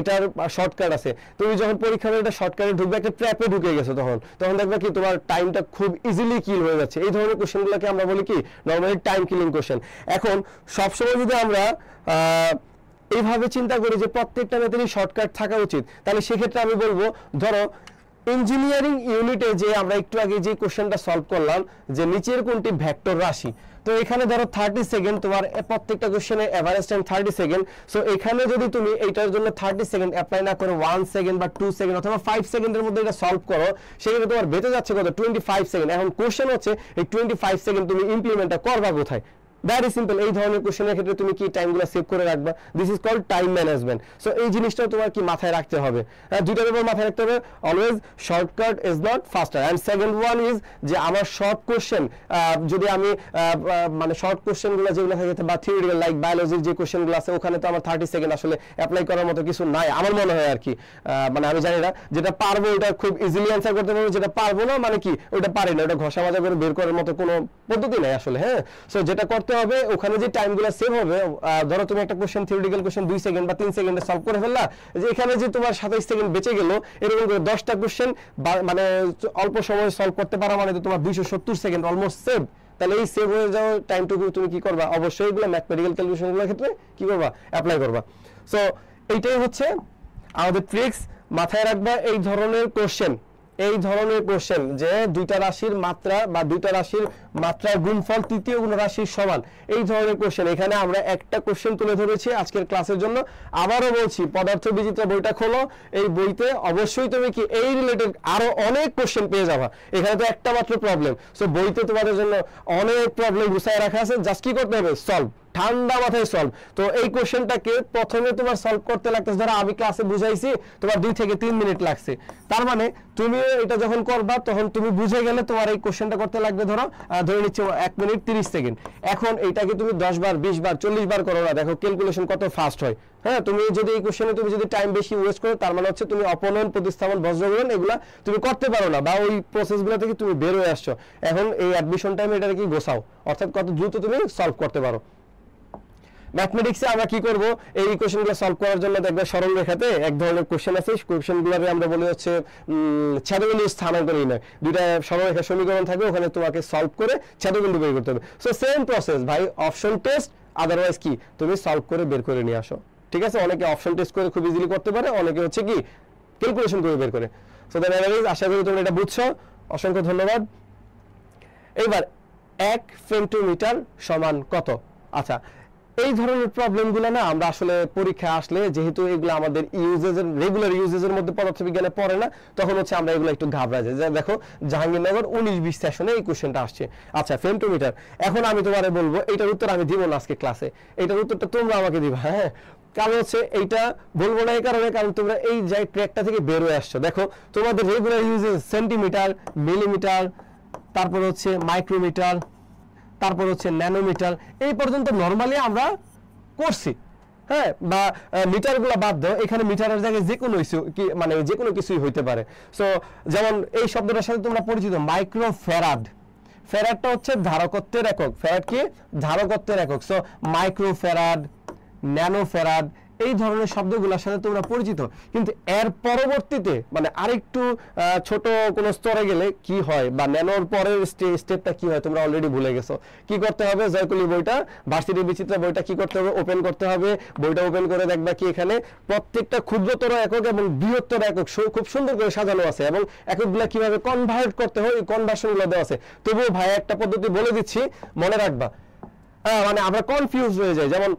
এটার শর্টকাট আছে। তুমি যখন পরীক্ষা এটা শর্টকাটে ঢুকবে, একটা ট্র্যাপে ঢুকে গেছো তখন। তখন দেখবে কি তোমার টাইমটা খুব ইজিলি কিল হয়ে যাচ্ছে। এই ধরনের কোশ্চেনগুলোকে আমরা বলি কি নর্মালি টাইম কিলিং কোশ্চেন এখন, সবসময় যদি আমরা এইভাবে চিন্তা করি যে প্রত্যেকটা ম্যাথেরই শর্টকাট থাকা উচিত, তাহলে সেক্ষেত্রে আমি বলব, ধরো ইঞ্জিনিয়ারিং ইউনিটে যে আমরা একটু আগে যে কোশ্চেনটা সলভ করলাম, যে নিচের কোনটি ভেক্টর রাশি? তো এখানে ধরো থার্টি সেকেন্ড তোমার প্রত্যেকটা কোশ্চেনে average time thirty second so এখানে যদি তুমি এইটার জন্য থার্টি সেকেন্ড অ্যাপ্লাই না করে ওয়ান সেকেন্ড বা টু সেকেন্ড অথবা ফাইভ সেকেন্ডের মধ্যে এটা সলভ করো সেক্ষেত্রে তোমার বেঁচে যাচ্ছে কত? টোয়েন্টি ফাইভ সেকেন্ড এখন কোশ্চেন হচ্ছে, এই টোয়েন্টি ফাইভ সেকেন্ড তুমি ইমপ্লিমেন্টটা করবা কোথায়? ভ্যারি সিম্পল এই ধরনের কোশ্চেনের ক্ষেত্রে তুমি কি টাইমগুলো সেভ করে রাখবা? This is called time management so এই জিনিসটাও তোমার কি মাথায় রাখতে হবে? হ্যাঁ দুইটার উপর মাথায় রাখতে হবে। Always shortcut is not faster and second one is যে আমার শর্ট কোশ্চেন যদি আমি মানে শর্ট কোশ্চেনগুলো যেগুলো থাকে, বা থিওরিটিক্যাল লাইক বায়োলজির যে কোশ্চেনগুলো আছে, ওখানে তো আমার থার্টি সেকেন্ড আসলে অ্যাপ্লাই করার মতো কিছু নাই। আমার মনে হয় আর কি। মানে আমি জানি না। যেটা পারব ওটা খুব ইজিলি অ্যান্সার করতে পারব। যেটা পারব না মানে কি? ওটা পারি না। ওটা ঘষা মাজা করে বের করার মতো কোনো পদ্ধতি নাই আসলে হ্যাঁ? সো যেটা করতে হবে, ওখানে যে টাইমগুলো সেভ হবে ধরো তুমি একটা কোশ্চেন থিওরিটিক্যাল কোশ্চেন দুই সেকেন্ড বা তিন সেকেন্ডে সলভ করে ফেললা, যে এখানে যে তোমার সাতাইশ সেকেন্ড বেঁচে গেল, এরকম করে দশটা কোশ্চেন মানে অল্প সময় সলভ করতে পারা মানে তো তোমার দুইশো সত্তর সেকেন্ড অলমোস্ট সেভ তাহলে এই সেভ হয়ে যাওয়া টাইমটুকু তুমি কি করবা? অবশ্যই এগুলো ম্যাথমেটিক্যাল ক্যালকুলেশনগুলোর ক্ষেত্রে কি করবা? অ্যাপ্লাই করবা। সো এইটাই হচ্ছে আমাদের ট্রিক্স মাথায় রাখবা এই ধরনের কোশ্চেন এই ধরনের কোশ্চেন যে দুইটা রাশির মাত্রা বা দুইটা রাশির মাত্রার গুণফল তৃতীয় গুণ রাশির সমান, এই ধরনের কোশ্চেন এখানে আমরা একটা কোশ্চেন তুলে ধরেছি আজকের ক্লাসের জন্য। আবারও বলছি পদার্থ বিচিত্রা বইটা খোলো। এই বইতে অবশ্যই তুমি কি এই রিলেটেড আরও অনেক কোশ্চেন পেয়ে যাবা। এখানে তো একটা মাত্র প্রবলেম সো বইতে তোমাদের জন্য অনেক প্রবলেম গুছায় রাখা আছে। জাস্ট কি করতে হবে? সলভ ঠান্ডা মাথায় সলভ তো এই কোশ্চেনটাকে প্রথমে তোমার সলভ করতে লাগতেছে। ধরো আমি ক্লাসে বুঝাইছি, তোমার দুই থেকে তিন মিনিট লাগছে। তার মানে তুমি এটা যখন করবা, তখন তুমি বুঝে গেলে তোমার এই কোশ্চেনটা করতে লাগবে, ধরো ধরে নিচ্ছে, এক মিনিট তিরিশ সেকেন্ড এখন এইটাকে তুমি দশ বার, বিশ বার, চল্লিশ বার করো না। দেখো ক্যালকুলেশন কত ফাস্ট হয়। হ্যাঁ তুমি যদি এই কোশ্চেনে তুমি যদি টাইম বেশি ওয়েস্ট করো, তার মানে হচ্ছে তুমি অপনয়ন, প্রতিস্থাপন, বজ্রগ্রহণ, এগুলা তুমি করতে পারো না বা ওই প্রসেসগুলো থেকে তুমি বের হয়ে আসছো। এখন এই অ্যাডমিশন টাইমে এটাকে কি গোছাও। অর্থাৎ কত দ্রুত তুমি সলভ করতে পারো। ম্যাথমেটিক্সে আমরা কি করব? এই ইকুয়েশনগুলো সলভ করার জন্য দেখবে সরল রেখাতে এক ধরনের কোশ্চেন আছে। কোশ্চেনগুলোকে আমরা বলি হচ্ছে ছেদবিন্দু স্থানাঙ্ক নির্ণয়। দুইটা সরল রেখা সমীকরণ থাকবে, ওখানে তোমাকে সলভ করে ছেদবিন্দু বের করতে হবে। সো সেম প্রসেস ভাই। অপশন টেস্ট আদারওয়াইজ কি? তুমি সলভ করে বের করে নিয়ে আসো। ঠিক আছে? অনেকে অপশন টেস্ট করে খুব ইজিলি করতে পারে, অনেকে হচ্ছে কি ক্যালকুলেশন করে বের করে। সো দ্যাট আশা করি তোমরা এটা বুঝছ। অসংখ্য ধন্যবাদ। এইবার, এক ফেন্টোমিটার সমান কত? আচ্ছা এই ধরনের প্রবলেমগুলো না আমরা আসলে পরীক্ষা আসলে যেহেতু এগুলো আমাদের ইউজেজের রেগুলার ইউজেজের মধ্যে পদার্থবিজ্ঞানে পড়ে না, তখন হচ্ছে আমরা এগুলো একটু ঘাবড়া যাই। দেখো, জাহাঙ্গীরনগর উনিশ বিশ সেশনে এই কোশ্চেনটা আসছে। আচ্ছা ফেন্টোমিটার এখন আমি তোমারে বলব, এটার উত্তর আমি দিব না আজকে ক্লাসে এইটার উত্তরটা তোমরা আমাকে দিবা হ্যাঁ? কারণ হচ্ছে এইটা বলব না এই কারণে, কারণ তোমরা এই যে ট্র্যাকটা থেকে বের হয়ে আসছো। দেখো, তোমাদের রেগুলার ইউজেজ সেন্টিমিটার মিলিমিটার তারপর হচ্ছে মাইক্রোমিটার তারপর হচ্ছে ন্যানোমিটার, এই পর্যন্ত নর্মালি আমরা করছি। হ্যাঁ বা মিটারগুলো বাদ দাও, এখানে মিটারের জায়গায় যে কোনো ইস্যু কি মানে যে কোনো কিছুই হইতে পারে। সো যেমন এই শব্দটার সাথে তোমরা পরিচিত মাইক্রো ফ্যারাড ফেরাডটা হচ্ছে ধারকত্বের একক। ফেরাড কি? ধারকত্বের একক। So micro farad nanofarad এই ধরনের শব্দগুলোর সাথে তোমরা পরিচিত। কিন্তু এর পরবর্তীতে মানে আরেকটু ছোট কোনো স্তরে গেলে কি হয় বা ন্যানোর পরের স্টেপটা কি হয় তোমরা অলরেডি ভুলে গেছো। কি করতে হবে? জয়কুলি বইটা ভার্সিটি বিচিত্রা বইটা কি করতে হবে? ওপেন করতে হবে। বইটা ওপেন করে দেখবা কি এখানে প্রত্যেকটা ক্ষুদ্রতর একক এবং বৃহত্তর একক খুব সুন্দর করে সাজানো আছে এবং এককগুলো কীভাবে কনভার্ট করতে হয় এই কনভার্সনগুলো দেওয়া আছে। তবুও ভাই একটা পদ্ধতি বলে দিচ্ছি মনে রাখবা। আহ, মানে আমরা কনফিউজ হয়ে যাই। যেমন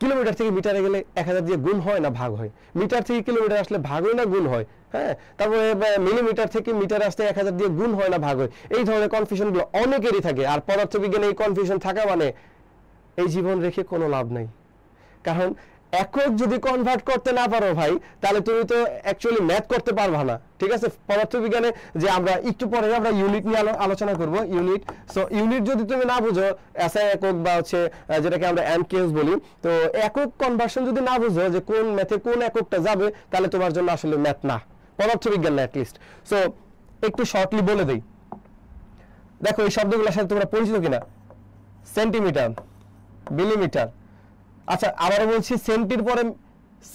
কিলোমিটার থেকে মিটারে গেলে এক হাজার দিয়ে গুণ হয় না ভাগ হয়? মিটার থেকে কিলোমিটার আসলে ভাগ হয় না গুণ হয়? হ্যাঁ? তারপরে মিলিমিটার থেকে মিটার আসতে এক হাজার দিয়ে গুণ হয় না ভাগ হয়? এই ধরনের কনফিউশনগুলো অনেকেরই থাকে। আর পদার্থবিজ্ঞানে এই কনফিউশন থাকা মানে এই জীবন রেখে কোনো লাভ নাই। কারণ একক যদি কনভার্ট করতে না পারো ভাই, তাহলে তুমি তো অ্যাকচুয়ালি ম্যাথ করতে পারবা না। ঠিক আছে? পদার্থবিজ্ঞানে যে আমরা একটু পরে আমরা ইউনিট নিয়ে আলোচনা করব ইউনিট সো ইউনিট যদি তুমি না বুঝো এসআই একক বা হচ্ছে যেটাকে আমরা এমকেএস বলি, তো একক কনভার্সন যদি না বুঝো যে কোন ম্যাথে কোন এককটা যাবে, তাহলে তোমার জন্য আসলে ম্যাথ না। পদার্থবিজ্ঞান না অ্যাটলিস্ট সো একটু শর্টলি বলে দেই। দেখো, এই শব্দগুলোর সাথে তোমরা পরিচিত কিনা? সেন্টিমিটার মিলিমিটার আচ্ছা আবার বলছি সেন্টির পরে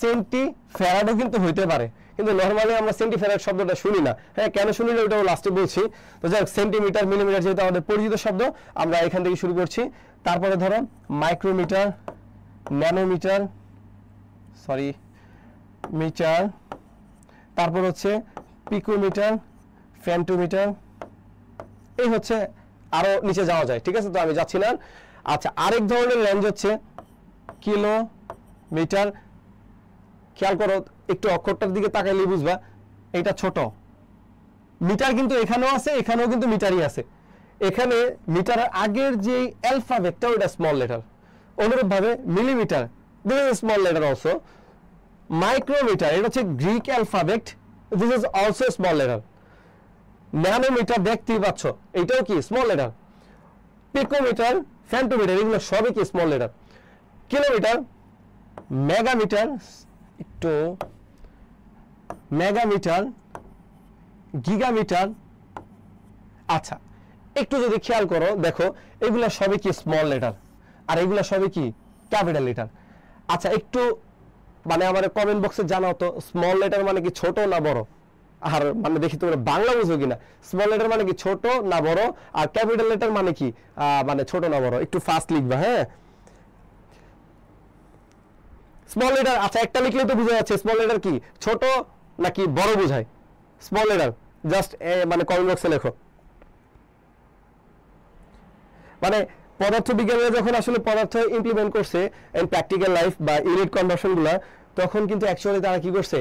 সেন্টি ফ্যারাডও কিন্তু হইতে পারে। কিন্তু নর্মালি আমরা সেন্টি ফ্যারাড শব্দটা শুনি না। হ্যাঁ কেন শুনি না ওটাও লাস্টে বলছি। তো যাই সেন্টিমিটার, মিলিমিটার যেহেতু আমাদের পরিচিত শব্দ, আমরা এখান থেকে শুরু করছি। তারপরে ধরো মাইক্রোমিটার ন্যানোমিটার সরি মিটার তারপর হচ্ছে পিকোমিটার ফ্যান্টোমিটার এই হচ্ছে আরও নিচে যাওয়া যায়, ঠিক আছে? তো আমি যাচ্ছি না। আচ্ছা আরেক ধরনের রেঞ্জ হচ্ছে কিলো মিটার খেয়াল করো, একটু অক্ষরটার দিকে তাকাইলে বুঝবা, এটা ছোট। মিটার কিন্তু এখানেও আছে, এখানেও কিন্তু মিটারই আছে। এখানে মিটারের আগের যে অ্যালফাবেটটা ওটা স্মল লেটার অনুরূপভাবে millimetre this is small letter also micrometre, এটা হচ্ছে Greek alphabet this is also small letter nanometre দেখতেই পাচ্ছ, এটাও কি স্মল লেটার পিকোমিটার ফ্যান্টোমিটার এগুলো সবই কি স্মল লেটার কিলোমিটার, মেগামিটার, একটু মেগামিটার, গিগামিটার। আচ্ছা একটু যদি খেয়াল করো, দেখো, এগুলো সবই কি স্মল লেটার আর এগুলো সবই কি ক্যাপিটাল লেটার আচ্ছা একটু মানে আমার কমেন্ট বক্সে জানাও তো স্মল লেটার মানে কি ছোট না বড়? আর মানে দেখি তোমরা বাংলা বুঝো কিনা? স্মল লেটার মানে কি ছোট না বড়? আর ক্যাপিটাল লেটার মানে কি মানে ছোট না বড়? একটু ফাস্ট লিখবা হ্যাঁ? স্মল লেটার আচ্ছা একটা লিখলে তো বোঝা যাচ্ছে স্মল লেটার কি? ছোট নাকি বড় বোঝায়? স্মল লেটার জাস্ট মানে কমেন্ট বক্সে লেখো। মানে পদার্থবিজ্ঞানীরা যখন আসলে পদার্থ ইমপ্লিমেন্ট করছে এন্ড প্র্যাকটিক্যাল লাইফ বা ইউনিট কনভার্সনগুলো তখন কিন্তু অ্যাকচুয়ালি তারা কি করছে?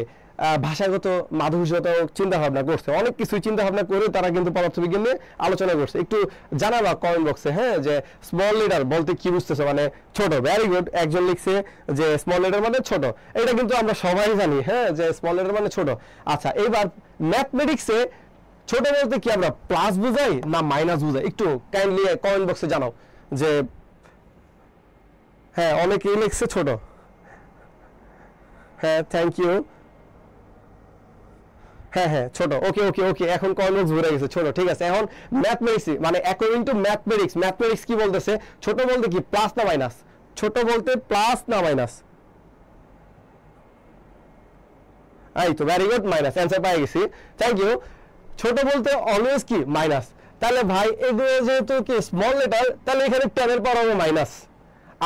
ভাষাগত মাধুর্যত চিন্তা ভাবনা করছে। অনেক কিছু চিন্তা ভাবনা করে তারা কিন্তু পদার্থবিজ্ঞান নিয়ে আলোচনা করছে। একটু জানাবা কমেন্ট বক্সে হ্যাঁ যে স্মল লিডার বলতে কি বুঝতেছো? মানে ছোট ভেরি গুড একজন লিখছে যে স্মল লিডার মানে ছোট। এটা কিন্তু আমরা সবাই জানি হ্যাঁ যে স্মল লিডার মানে ছোট। আচ্ছা এবার ম্যাথমেটিক্সে ছোট বলতে কি আমরা প্লাস বুঝাই না মাইনাস বুঝাই? একটু কাইন্ডলি কমেন্ট বক্সে জানাও যে হ্যাঁ অনেকেই লিখছে ছোট। হ্যাঁ থ্যাংক ইউ হ্যাঁ হ্যাঁ ছোট। ওকে ওকে ওকে, এখন কমেন্টস ভরে গেছে, ছোট, ঠিক আছে? এখন ম্যাথমেটিক্স মানে অ্যাকর্ডিং টু ম্যাথমেটিক্স ম্যাথমেটিক্স কি বলতেছে? ছোট বলতে কি প্লাস না মাইনাস ছোট বলতে প্লাস না মাইনাস এই তো ভেরি গুড মাইনাস অ্যান্সার পাই গেছি। থ্যাংক ইউ ছোট বলতে অলওয়েজ কি? মাইনাস তাহলে ভাই, এগুলো যেহেতু কি স্মল লেটার তাহলে এখানে টেনের পর হবে মাইনাস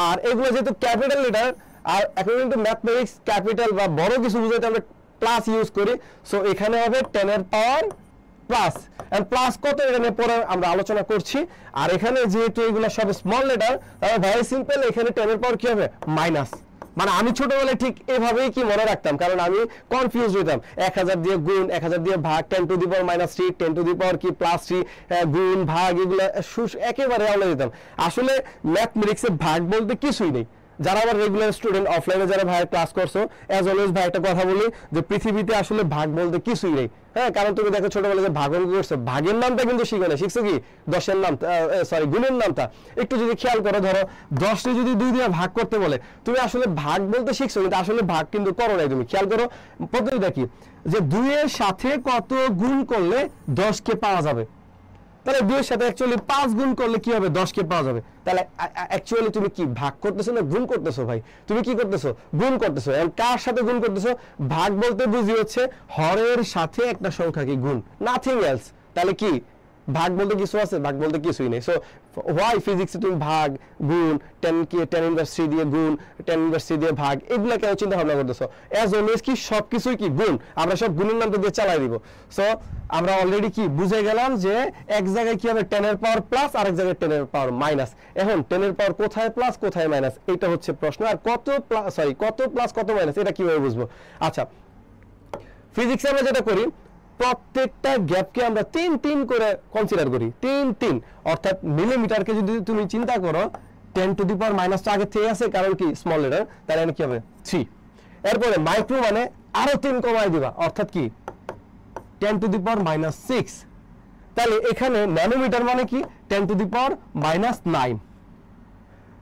আর এগুলো যেহেতু ক্যাপিটাল লেটার আর অ্যাকর্ডিং টু ম্যাথমেটিক্স ক্যাপিটাল বা বড় কিছু বুঝাতে আমরা প্লাস ইউজ করি। সো এখানে হবে টেনের পাওয়ার প্লাস এন্ড প্লাস কত এখানে পরে আমরা আলোচনা করছি। আর এখানে যেহেতু এগুলো সব স্মল লেটার তাহলে ভেরি সিম্পল এখানে টেনের পাওয়ার কি হবে? মাইনাস মানে আমি ছোটবেলায় ঠিক এভাবেই কি মনে রাখতাম? কারণ আমি কনফিউজ হইতাম। এক হাজার দিয়ে গুণ, এক হাজার দিয়ে ভাগ ten to the power minus three ten to the power কি প্লাস থ্রি গুণ, ভাগ, এগুলো একেবারে আলাদা দিতাম আসলে ম্যাথমেটিক্সে ভাগ বলতে কিছুই নেই। যারা আবার রেগুলার স্টুডেন্ট অফলাইনে যারা ভাই ক্লাস করছ অ্যাজ অলওয়েজ ভাই একটা কথা বলি যে পৃথিবীতে আসলে ভাগ বলতে কিছুই নেই। হ্যাঁ কারণ তুমি দেখো ছোটবেলায় যে ভাগ অঙ্ক করছ, ভাগের নামটা কিন্তু শিখো না শিখছো কি? দশের নাম সরি গুণের নামটা। একটু যদি খেয়াল করো, ধরো দশটি যদি দুই দিয়ে ভাগ করতে বলে, তুমি আসলে ভাগ বলতে শিখছো, কিন্তু আসলে ভাগ কিন্তু করো নাই তুমি। খেয়াল করো, পদ্ধতিটা কি? যে দুইয়ের সাথে কত গুণ করলে দশকে পাওয়া যাবে? তাহলে দুইয়ের সাথে অ্যাকচুয়ালি পাঁচ গুণ করলে কি হবে? দশকে পাওয়া যাবে। তাহলে অ্যাকচুয়ালি তুমি কি ভাগ করতেছো না গুণ করতেছো ভাই? তুমি কি করতেছো? গুণ করতেছো। এবং কার সাথে গুণ করতেছো? ভাগ বলতে বুঝি হচ্ছে হরের সাথে একটা সংখ্যা কি গুণ নাথিং এলস তাহলে কি? ভাগ বলতে কিছু আছে, ভাগ বলতে কিছুই নেই। সো হোয়াই ফিজিক্সে তুমি ভাগ, গুণ টেন কে টেন ইনভার্স দিয়ে গুণ টেন ইনভার্স দিয়ে ভাগ, এগুলো কেন চিন্তা ভাবনা করতেছো? অ্যাজ অলওয়েজ কি সব কিছুই কি গুণ? আমরা সব গুণের নামটা দিয়ে চালাই দিব। সো আমরা অলরেডি কি বুঝে গেলাম যে এক জায়গায় কি হবে টেনের পাওয়ার প্লাস আর এক জায়গায় টেনের পাওয়ার মাইনাস এখন টেনের পাওয়ার কোথায় প্লাস কোথায় মাইনাস এটা হচ্ছে প্রশ্ন। আর কত প্লাস সরি কত প্লাস কত মাইনাস এটা কীভাবে বুঝব? আচ্ছা ফিজিক্সে আমরা যেটা করি প্রত্যেকটা গ্যাপকে আমরা তিন তিন করে কনসিডার করি। তিন তিন। অর্থাৎ মিলিমিটারকে যদি তুমি চিন্তা করো টেন টু দি পাওয়ার মাইনাসটা আগে থেকে আছে, কারণ কি? স্মল লেটার তাহলে কি হবে? থ্রি এরপরে মাইক্রো মানে আরও তিন কমাই দিবা। অর্থাৎ কি? Ten to the power minus six তাহলে এখানে ন্যানোমিটার মানে কি? Ten to the power minus nine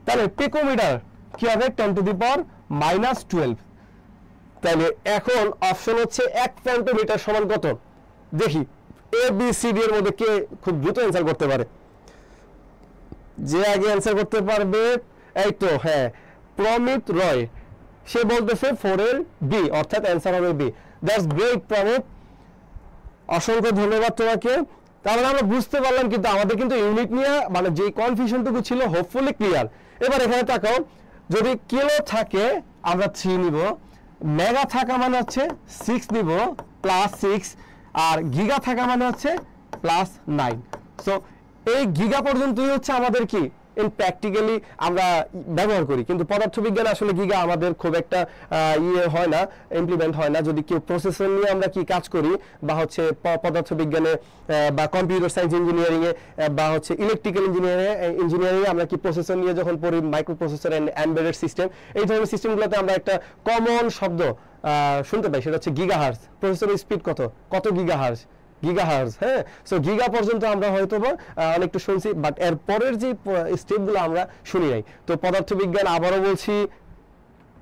তাহলে পিকোমিটার কি হবে? Ten to the power minus twelve তাহলে এখন অপশন হচ্ছে এক ফেন্টোমিটার সমান কত? দেখি এ বি সি ডি এর মধ্যে কে খুব দ্রুত অ্যান্সার করতে পারে? যে আগে অ্যান্সার করতে পারবে, এই তো হ্যাঁ প্রমিত রয়। সে বলতেছে ফোর এর বি অর্থাৎ অ্যান্সার হবে বি দ্যাটস গ্রেট প্রমিত। অসংখ্য ধন্যবাদ তোমাকে। তাহলে আমরা বুঝতে পারলাম কিন্তু আমাদের কিন্তু ইউনিট নিয়ে মানে যে কনফিউশনটুকু ছিল হোপফুলি ক্লিয়ার এবার এখানে তাকাও, যদি কিলো থাকে, আমরা থ্রি নিব। মেগা থাকা মানে হচ্ছে সিক্স দিব প্লাস সিক্স আর গিগা থাকা মানে হচ্ছে প্লাস নাইন সো এই গিগা পর্যন্তই হচ্ছে আমাদের কি? ইন প্র্যাকটিক্যালি আমরা ব্যবহার করি। কিন্তু পদার্থবিজ্ঞান আসলে গিগা আমাদের খুব একটা ইয়ে হয় না ইমপ্লিমেন্ট হয় না। যদি কেউ প্রসেসর নিয়ে আমরা কি কাজ করি, বা হচ্ছে পদার্থবিজ্ঞানে বা কম্পিউটার সায়েন্স ইঞ্জিনিয়ারিংয়ে বা হচ্ছে ইলেকট্রিক্যাল ইঞ্জিনিয়ারিং ইঞ্জিনিয়ারিং আমরা কি প্রসেসর নিয়ে যখন পড়ি micro processor and embedded system এই ধরনের সিস্টেমগুলোতে আমরা একটা কমন শব্দ শুনতে পাই। সেটা হচ্ছে গিগাহার্স প্রসেসরের স্পিড কত? কত গিগাহার্স গিগাহার্জ হ্যাঁ? সো গিগা পর্যন্ত আমরা হয়তো বা অনেকটু শুনছি বাট এর পরের যে স্টেপগুলো আমরা শুনি নাই। তো পদার্থবিজ্ঞান আবারও বলছি,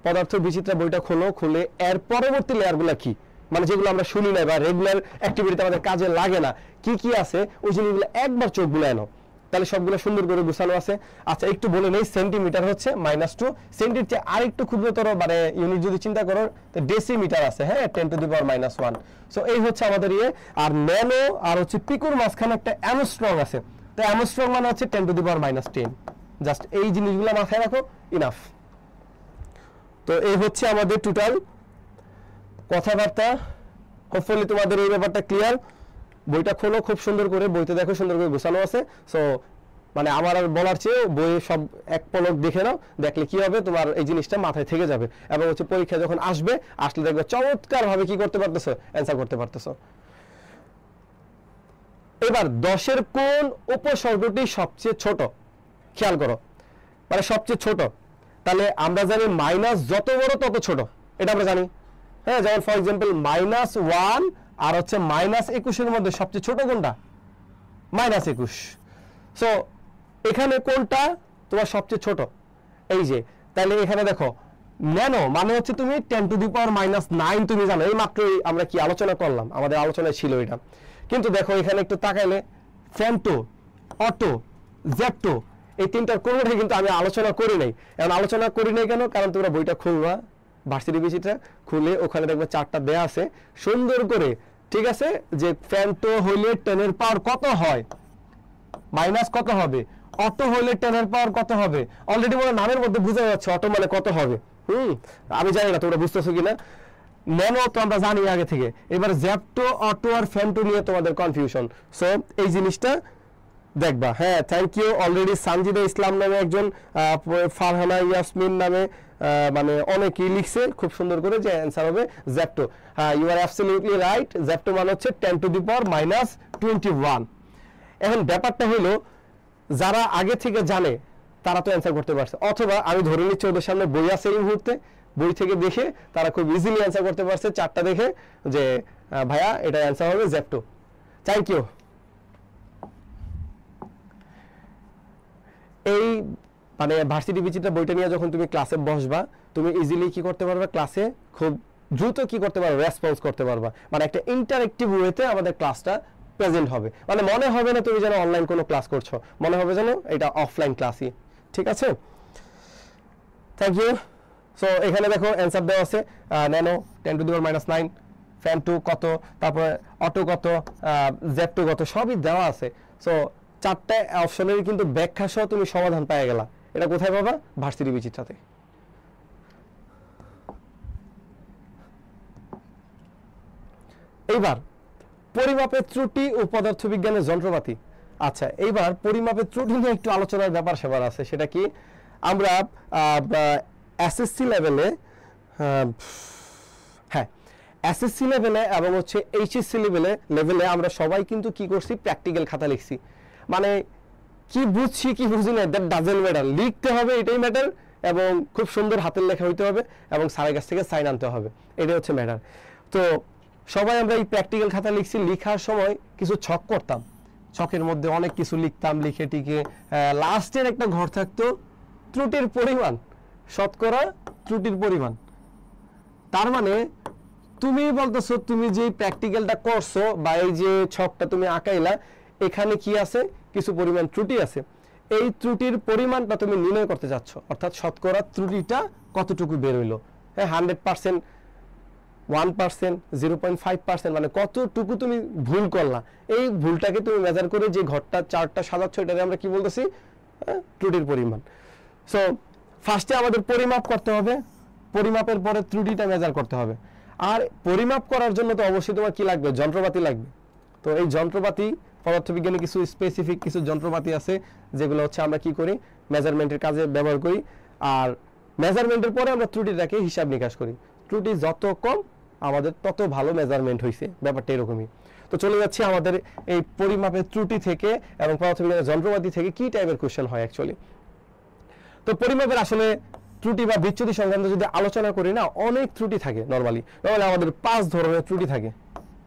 পদার্থ বিচিত্রা বইটা খোলো, খুলে এর পরবর্তী লেয়ারগুলো কি? মানে যেগুলো আমরা শুনি না বা রেগুলার অ্যাক্টিভিটিতে আমাদের কাজে লাগে না। কি কি আছে? ওই জিনিসগুলো একবার চোখ বুলায় তাহলে সবগুলো সুন্দর করে গুছানো আছে। আচ্ছা একটু বলে নেই সেন্টিমিটার হচ্ছে মাইনাস টু সেন্টির চেয়ে আরেকটু ক্ষুদ্রতর মানে ইউনিট যদি চিন্তা করো ডেসিমিটার আছে হ্যাঁ? Ten to the power minus one so এই হচ্ছে আমাদের ইয়ে। আর ন্যানো আর হচ্ছে পিকুর মাঝখানে একটা অ্যামস্ট্রং আছে। তো অ্যামস্ট্রং মানে হচ্ছে ten to the power minus ten just এই জিনিসগুলো মাথায় রাখো ইনাফ তো এই হচ্ছে আমাদের টোটাল কথাবার্তা। হোপফুলি তোমাদের এই ব্যাপারটা ক্লিয়ার বইটা খোলো, খুব সুন্দর করে বইতে দেখো, সুন্দর করে গোছানো আছে। সো মানে আমার আর বলার চেয়ে বইয়ে সব এক পলক দেখে নাও, দেখলে কি হবে, তোমার এই জিনিসটা মাথায় থেকে যাবে। এবং হচ্ছে পরীক্ষা যখন আসবে, আসলে দেখবে চমৎকার ভাবে কি করতে পারতেছো? অ্যান্সার করতে পারতেছো। এবার দশের কোন উপসর্গটি সবচেয়ে ছোট? খেয়াল করো। মানে সবচেয়ে ছোট। তাহলে আমরা জানি মাইনাস যত বড় তত ছোট। এটা আমরা জানি। হ্যাঁ যেমন ফর এক্সাম্পল মাইনাস ওয়ান আর হচ্ছে মাইনাস একুশের মধ্যে সবচেয়ে ছোট কোনটা? মাইনাস একুশ। সো এখানে কোনটা তোমার সবচেয়ে ছোট? এই যে তাহলে এখানে দেখো, ন্যানো মানে হচ্ছে তুমি ten to the power minus nine তুমি জানো, এই মাত্রই আমরা কি আলোচনা করলাম, আমাদের আলোচনায় ছিল এটা। কিন্তু দেখো, এখানে একটু তাকাইলে, ফ্যান্টো, অটো, জ্যাপটো, এই তিনটার কোনোটাই কিন্তু আমি আলোচনা করি নাই। এখন আলোচনা করি নাই কেন? কারণ তোমরা বইটা খুলবা। ভার্সিটি বিসিটা খুলে ওখানে দেখবে চারটা দেয়া আছে। সুন্দর করে, ঠিক আছে? যে ফ্যান্টো হইলে টেনের পাওয়ার কত হয়? মাইনাস কত হবে? অটো হইলে টেনের পাওয়ার কত হবে? অলরেডি মনে নামের মধ্যে বোঝা যাচ্ছে অটো মানে কত হবে। হুম? আমি জানি না, তোমরা বুঝতেছো কিনা? ন্যানো তো আমরা জানি আগে থেকে। এবার জ্যাপটো অটো আর ফ্যান্টো নিয়ে তোমাদের কনফিউশন সো এই জিনিসটা দেখবা। হ্যাঁ thank you already Sanjida Islam নামে একজন ফারহানা ইয়াসমিন নামে মানে অনেকেই লিখছে খুব সুন্দর করে যে অ্যান্সার হবে জ্যাপটো হ্যাঁ you are absolutely right zepto মানে হচ্ছে ten to the power minus twenty one এখন ব্যাপারটা হলো, যারা আগে থেকে জানে, তারা তো অ্যান্সার করতে পারছে। অথবা আমি ধরে নিচ্ছি ওদের সামনে বই আছে এই মুহূর্তে, বই থেকে দেখে তারা খুব ইজিলি অ্যান্সার করতে পারছে, চারটা দেখে যে ভাইয়া এটা অ্যান্সার হবে জ্যাপটো থ্যাংক ইউ এই মানে ভার্সিটি বিচিত্রা বইটা নিয়ে যখন তুমি ক্লাসে বসবা, তুমি ইজিলি কি করতে পারবে? ক্লাসে খুব দ্রুত কি করতে পারবে? রেসপন্স করতে পারবা। মানে একটা ইন্টারেক্টিভ ওয়েতে আমাদের ক্লাসটা প্রেজেন্ট হবে। মানে মনে হবে না তুমি যেন অনলাইন কোনো ক্লাস করছ। মনে হবে যেন এটা অফলাইন ক্লাসই ঠিক আছে? থ্যাংক ইউ সো এখানে দেখো অ্যান্সার দেওয়া আছে। Nano ten to the minus nine femto কত, তারপরে অটো কত জেড টু কত, সবই দেওয়া আছে। সো চারটে অপশনের কিন্তু ব্যাখ্যা সহ তুমি সমাধান পেয়ে গেলা। এটা কোথায় পাবা ভার্সিটি বিচিত্রাতে। এইবার, পরিমাপের ত্রুটি ও পদার্থবিজ্ঞানের যন্ত্রপাতি। আচ্ছা এইবার পরিমাপের ত্রুটি নিয়ে একটু আলোচনার ব্যাপার সেবার আছে, সেটা কি? আমরা এসএসসি লেভেলে হ্যাঁ এসএসসি লেভেলে এবং হচ্ছে এইচএসসি লেভেলে লেভেলে আমরা সবাই কিন্তু কি করছি? প্র্যাকটিক্যাল খাতা লিখছি। মানে কি বুঝছি, কি বুঝি না দ্যাট ডাজেন্ট ম্যাটার লিখতে হবে, এটাই ম্যাটার এবং খুব সুন্দর হাতের লেখা হইতে হবে, এবং স্যারের কাছ থেকে সাইন আনতে হবে। এটাই হচ্ছে ম্যাটার তো সবাই আমরা এই প্র্যাকটিক্যাল খাতা লিখছি, লেখার সময় কিছু ছক করতাম। ছকের মধ্যে অনেক কিছু লিখতাম, লিখে টিকে লাস্টের একটা ঘর থাকতো, ত্রুটির পরিমাণ, শতকরা ত্রুটির পরিমাণ। তার মানে তুমি বলতেছো, তুমি যে প্র্যাকটিক্যালটা করছ, বা এই যে ছকটা তুমি আঁকাইলা, এখানে কি আছে? কিছু পরিমাণ ত্রুটি আছে এই ত্রুটির পরিমাণটা তুমি নির্ণয় করতে যাচ্ছ অর্থাৎ শতকরা ত্রুটিটা কতটুকু বের হইল? হ্যাঁ hundred percent one percent zero point five percent মানে কতটুকু তুমি ভুল করলা। এই ভুলটাকে তুমি মেজার করে যে ঘরটা চারটা সাজাচ্ছ এটাকে আমরা কি বলতেছি? হ্যাঁ, ত্রুটির পরিমাণ। সো ফার্স্টে আমাদের পরিমাপ করতে হবে। পরিমাপের পরে ত্রুটিটা মেজার করতে হবে। আর পরিমাপ করার জন্য তো অবশ্যই তোমার কি লাগবে? যন্ত্রপাতি লাগবে। তো এই যন্ত্রপাতি পদার্থবিজ্ঞানে কিছু স্পেসিফিক কিছু যন্ত্রপাতি আছে, যেগুলো হচ্ছে আমরা কি করি? মেজারমেন্টের কাজে ব্যবহার করি। আর মেজারমেন্টের পরে আমরা ত্রুটিটাকে হিসাব নিকাশ করি। ত্রুটি যত কম, আমাদের তত ভালো মেজারমেন্ট হয়েছে ব্যাপারটা এরকমই। তো চলে যাচ্ছি আমাদের এই পরিমাপের ত্রুটি থেকে এবং পদার্থবিজ্ঞানের যন্ত্রপাতি থেকে কি টাইপের কোশ্চেন হয় অ্যাকচুয়ালি তো পরিমাপের আসলে ত্রুটি বা বিচ্যুতি সংক্রান্ত যদি আলোচনা করি না, অনেক ত্রুটি থাকে নর্মালি নর্মালি আমাদের পাঁচ ধরনের ত্রুটি থাকে।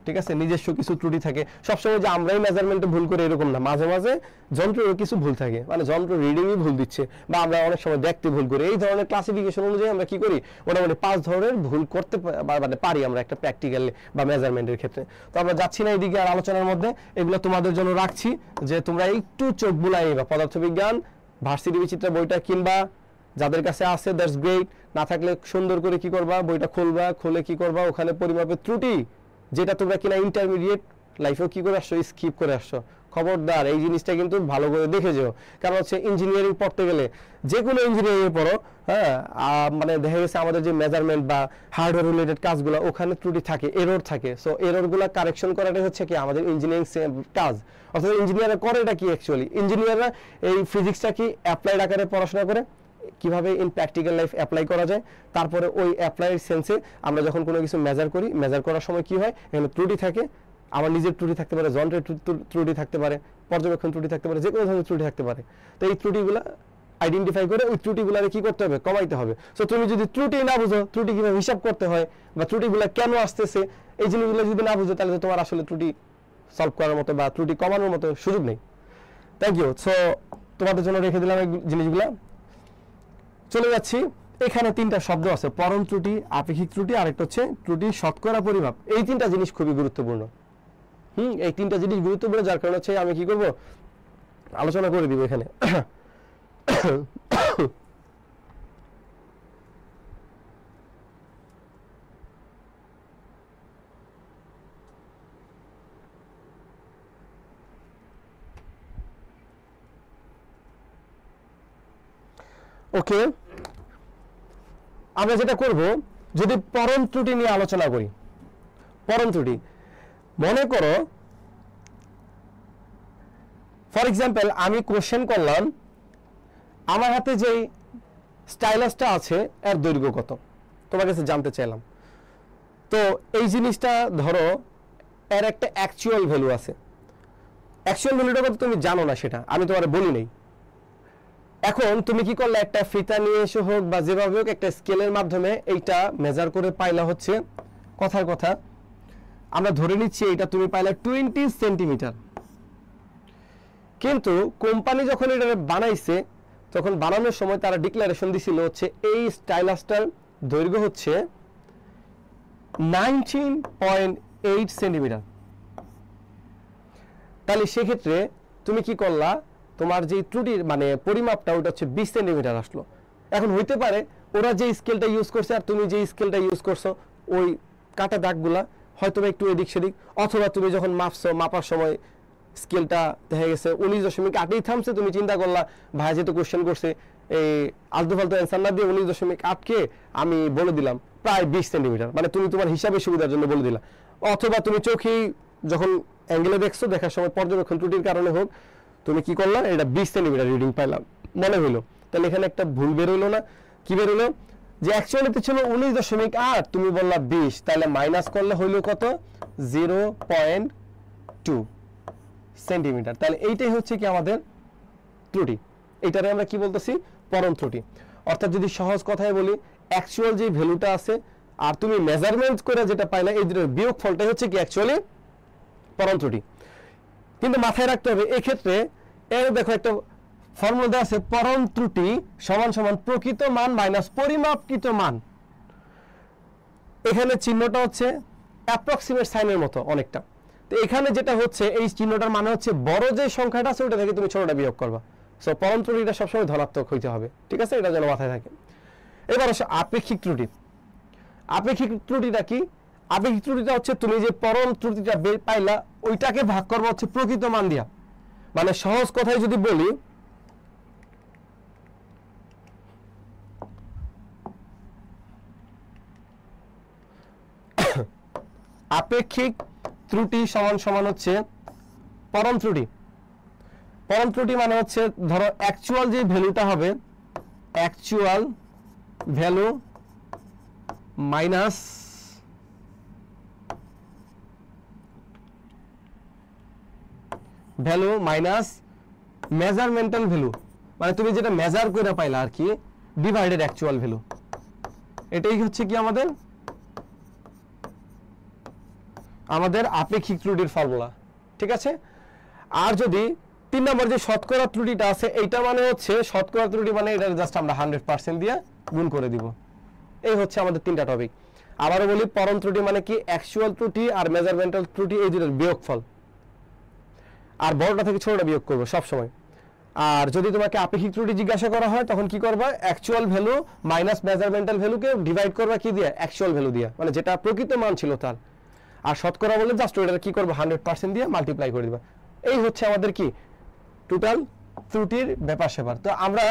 ঠিক আছে? নিজস্ব কিছু ত্রুটি থাকে। সবসময় যে আমরাই মেজারমেন্টে ভুল করে এরকম না। মাঝে মাঝে যন্ত্রেরও কিছু ভুল থাকে। মানে যন্ত্র রিডিংই ভুল দিচ্ছে বা আমরা অনেক সময় দেখতে ভুল করি। এই ধরনের ক্লাসিফিকেশন অনুযায়ী আমরা কি করি? মোটামুটি পাঁচ ধরনের ভুল করতে মানে পারি আমরা একটা প্র্যাকটিক্যাল বা মেজারমেন্টের ক্ষেত্রে। তো আমরা যাচ্ছি না এইদিকে আর আলোচনার মধ্যে। এগুলো তোমাদের জন্য রাখছি যে তোমরা একটু চোখ বুলাই বা পদার্থবিজ্ঞান, ভার্সিটি বিচিত্রা বইটা কিনবা। যাদের কাছে আছে দ্যাটস গ্রেট না থাকলে সুন্দর করে কি করবা? বইটা খুলবা, খুলে কি করবা? ওখানে পরিমাপের ত্রুটি যেটা তোমরা কিনা ইন্টারমিডিয়েট লাইফেও কি করে আসছো? স্কিপ করে আসছো। খবরদার, এই জিনিসটা কিন্তু ভালো করে দেখে যেও। কারণ হচ্ছে ইঞ্জিনিয়ারিং পড়তে গেলে যে কোনো ইঞ্জিনিয়ারিং পড়ো হ্যাঁ? মানে দেখা গেছে আমাদের যে মেজারমেন্ট বা হার্ডওয়্যার রিলেটেড কাজগুলো, ওখানে ত্রুটি থাকে এরর থাকে। সো এররগুলো কারেকশন করাটাই হচ্ছে কি আমাদের ইঞ্জিনিয়ারিং কাজ। অর্থাৎ ইঞ্জিনিয়াররা করে এটা কি অ্যাকচুয়ালি ইঞ্জিনিয়াররা এই ফিজিক্সটা কি অ্যাপ্লাইড আকারে পড়াশোনা করে? কীভাবে ইন প্র্যাকটিক্যাল লাইফ অ্যাপ্লাই করা যায়, তারপরে ওই অ্যাপ্লাইয়ের সেন্সে আমরা যখন কোনো কিছু মেজার করি মেজার করার সময় কি হয়, এখানে ত্রুটি থাকে আমার নিজের ত্রুটি থাকতে পারে, যন্ত্রের ত্রু- ত্রু- ত্রুটি থাকতে পারে, পর্যবেক্ষণ ত্রুটি থাকতে পারে যে কোনো ধরনের ত্রুটি থাকতে পারে। তো এই ত্রুটিগুলো আইডেন্টিফাই করে ওই ত্রুটিগুলোকে কি করতে হবে? কমাইতে হবে। সো তুমি যদি ত্রুটি না বুঝো, ত্রুটি কীভাবে হিসাব করতে হয় বা ত্রুটিগুলো কেন আসতেছে, এই জিনিসগুলো যদি না বুঝো, তাহলে তো তোমার আসলে ত্রুটি সলভ করার মতো বা ত্রুটি কমানোর মতো সুযোগ নেই। থ্যাংক ইউ সো তোমাদের জন্য রেখে দিলাম এই জিনিসগুলো। চলে যাচ্ছি। এখানে তিনটা শব্দ আছে, পরম ত্রুটি, আপেক্ষিক ত্রুটি, আরেকটা হচ্ছে ত্রুটি, শতকরা পরিমাপ। এই তিনটা জিনিস খুবই গুরুত্বপূর্ণ। হুম, এই তিনটা জিনিস গুরুত্বপূর্ণ, যার কারণে হচ্ছে আমি কি করব? আলোচনা করে দিব এখানে। ওকে? আমরা যেটা করব, যদি পরম ত্রুটি নিয়ে আলোচনা করি, পরম ত্রুটি, মনে করো ফর এক্সাম্পল আমি কোশ্চেন করলাম, আমার হাতে যেই স্টাইলাসটা আছে, এর দৈর্ঘ্য কত? তোমার কাছে জানতে চাইলাম। তো এই জিনিসটা ধরো, এর একটা অ্যাকচুয়াল ভ্যালু আছে। অ্যাকচুয়াল ভ্যালুটা কত তুমি জানো না সেটা, আমি তোমার বলি নাই। এখন তুমি কি করলে? একটা ফিতা নিয়ে এসে হোক বা যেভাবে হোক, একটা স্কেলের মাধ্যমে এইটা মেজার করে পাইলা হচ্ছে। কথার কথা, আমরা ধরে নিচ্ছি এটা তুমি পাইলা টোয়েন্টি সেন্টিমিটার কিন্তু কোম্পানি যখন এটা বানাইছে, তখন বানানোর সময় তারা ডিক্লারেশন দিছিল হচ্ছে এই স্টাইলাসটার দৈর্ঘ্য হচ্ছে নাইনটিন পয়েন্ট এইট সেন্টিমিটার তাহলে সেক্ষেত্রে তুমি কি করলা? তোমার যে ত্রুটির মানে পরিমাপটা, ওটা হচ্ছে বিশ সেন্টিমিটার আসলো। এখন হইতে পারে, ওরা যে স্কেলটা ইউজ করছে আর তুমি যে স্কেলটা ইউজ করছ, ওই কাটা দাগগুলা হয়তো একটু এদিক সেদিক, অথবা তুমি যখন মাপছো, মাপার সময় স্কেলটা দেখা গেছে উনিশ দশমিক আটেই থামছে, তুমি চিন্তা করলা, ভাই, যেহেতু কোশ্চেন করছে, এই আলতু ফালতু অ্যান্সার না দিয়ে উনিশ দশমিক আটকে আমি বলে দিলাম, প্রায় বিশ সেন্টিমিটার। মানে তুমি তোমার হিসাবে সুবিধার জন্য বলে দিলা। অথবা তুমি চোখেই যখন অ্যাঙ্গেলে দেখছ, দেখার সময় পর্যবেক্ষণ ত্রুটির কারণে হোক তুমি কি করলা? এটা বিশ সেন্টিমিটার রিডিং পাইলাম মনে হইল। তাহলে এখানে একটা ভুল বেরোইলো না। কি বেরোলো যে অ্যাকচুয়ালিতে ছিল উনিশ দশমিক আট, তুমি বললা বিশ। তাহলে মাইনাস করলে হইল কত? জিরো পয়েন্ট টু সেন্টিমিটার তাহলে এইটাই হচ্ছে কি আমাদের ত্রুটি। এইটারে আমরা কি বলতেছি? পরম ত্রুটি। অর্থাৎ যদি সহজ কথায় বলি অ্যাকচুয়াল যে ভ্যালুটা আছে, আর তুমি মেজারমেন্ট করে যেটা পাইলে, এই দুটোর বিয়োগ ফলটাই হচ্ছে কি অ্যাকচুয়ালি পরম ত্রুটি। কিন্তু মাথায় রাখতে হবে, এক্ষেত্রে এর দেখো একটা ফর্মুলা দেওয়া আছে, পরম ত্রুটি সমান সমান প্রকৃত মান মাইনাস পরিমাপকৃত মান। এখানে চিহ্নটা হচ্ছে অ্যাপ্রক্সিমেট সাইনের মতো অনেকটা। তো এখানে যেটা হচ্ছে, এই চিহ্নটার মানে হচ্ছে বড় যে সংখ্যাটা আছে ওটা থেকে তুমি ছোটটা বিয়োগ করবা। সো পরম ত্রুটিটা সবসময় ধনাত্মক হইতে হবে, ঠিক আছে? এটা যেন মাথায় থাকে। এবার আসে আপেক্ষিক ত্রুটি। আপেক্ষিক ত্রুটিটা কি? আপেক্ষিক ত্রুটিটা হচ্ছে তুমি যে পরম ত্রুটিটা বের পাইলা, ওইটাকে ভাগ করব হচ্ছে প্রকৃত মান দিয়া। মানে সহজ কথায় যদি বলি, আপেক্ষিক ত্রুটি সমান সমান হচ্ছে পরম ত্রুটি। পরম ত্রুটি মানে হচ্ছে, ধরো অ্যাকচুয়াল যে ভ্যালুটা হবে actual value minus value minus measuremental value মানে তুমি যেটা মেজার করে পাইলা আর কি ডিভাইডেড অ্যাকচুয়াল ভ্যালু এটাই হচ্ছে কি আমাদের আমাদের আপেক্ষিক ত্রুটির ফর্মুলা ঠিক আছে? আর যদি তিন নম্বর যে শতকরা ত্রুটিটা আছে, এইটা মানে হচ্ছে শতকরা ত্রুটি মানে এটা জাস্ট আমরা হান্ড্রেড পার্সেন্ট দিয়ে গুণ করে দিব। এই হচ্ছে আমাদের তিনটা টপিক আবারও বলি, পরম ত্রুটি মানে কি? অ্যাকচুয়াল ত্রুটি আর মেজারমেন্টাল ত্রুটি, এই দুটোর বিয়োগফল। আর বড়টা থেকে ছোটটা বিয়োগ করব সবসময় আর যদি তোমাকে আপেক্ষিক ত্রুটি জিজ্ঞাসা করা হয়, তখন কি করবা? অ্যাকচুয়াল ভ্যালু মাইনাস মেজারমেন্টাল ভ্যালুকে ডিভাইড করবা কি দিয়ে? অ্যাকচুয়াল ভ্যালু দিয়ে। মানে যেটা প্রকৃত মান ছিল তার। আর শতকরা বলে জাস্ট ওইটা কি করব? হান্ড্রেড পার্সেন্ট দিয়ে মাল্টিপ্লাই করে দিবা। এই হচ্ছে আমাদের কি? টোটাল ত্রুটির ব্যাপার সেবার তো আমরা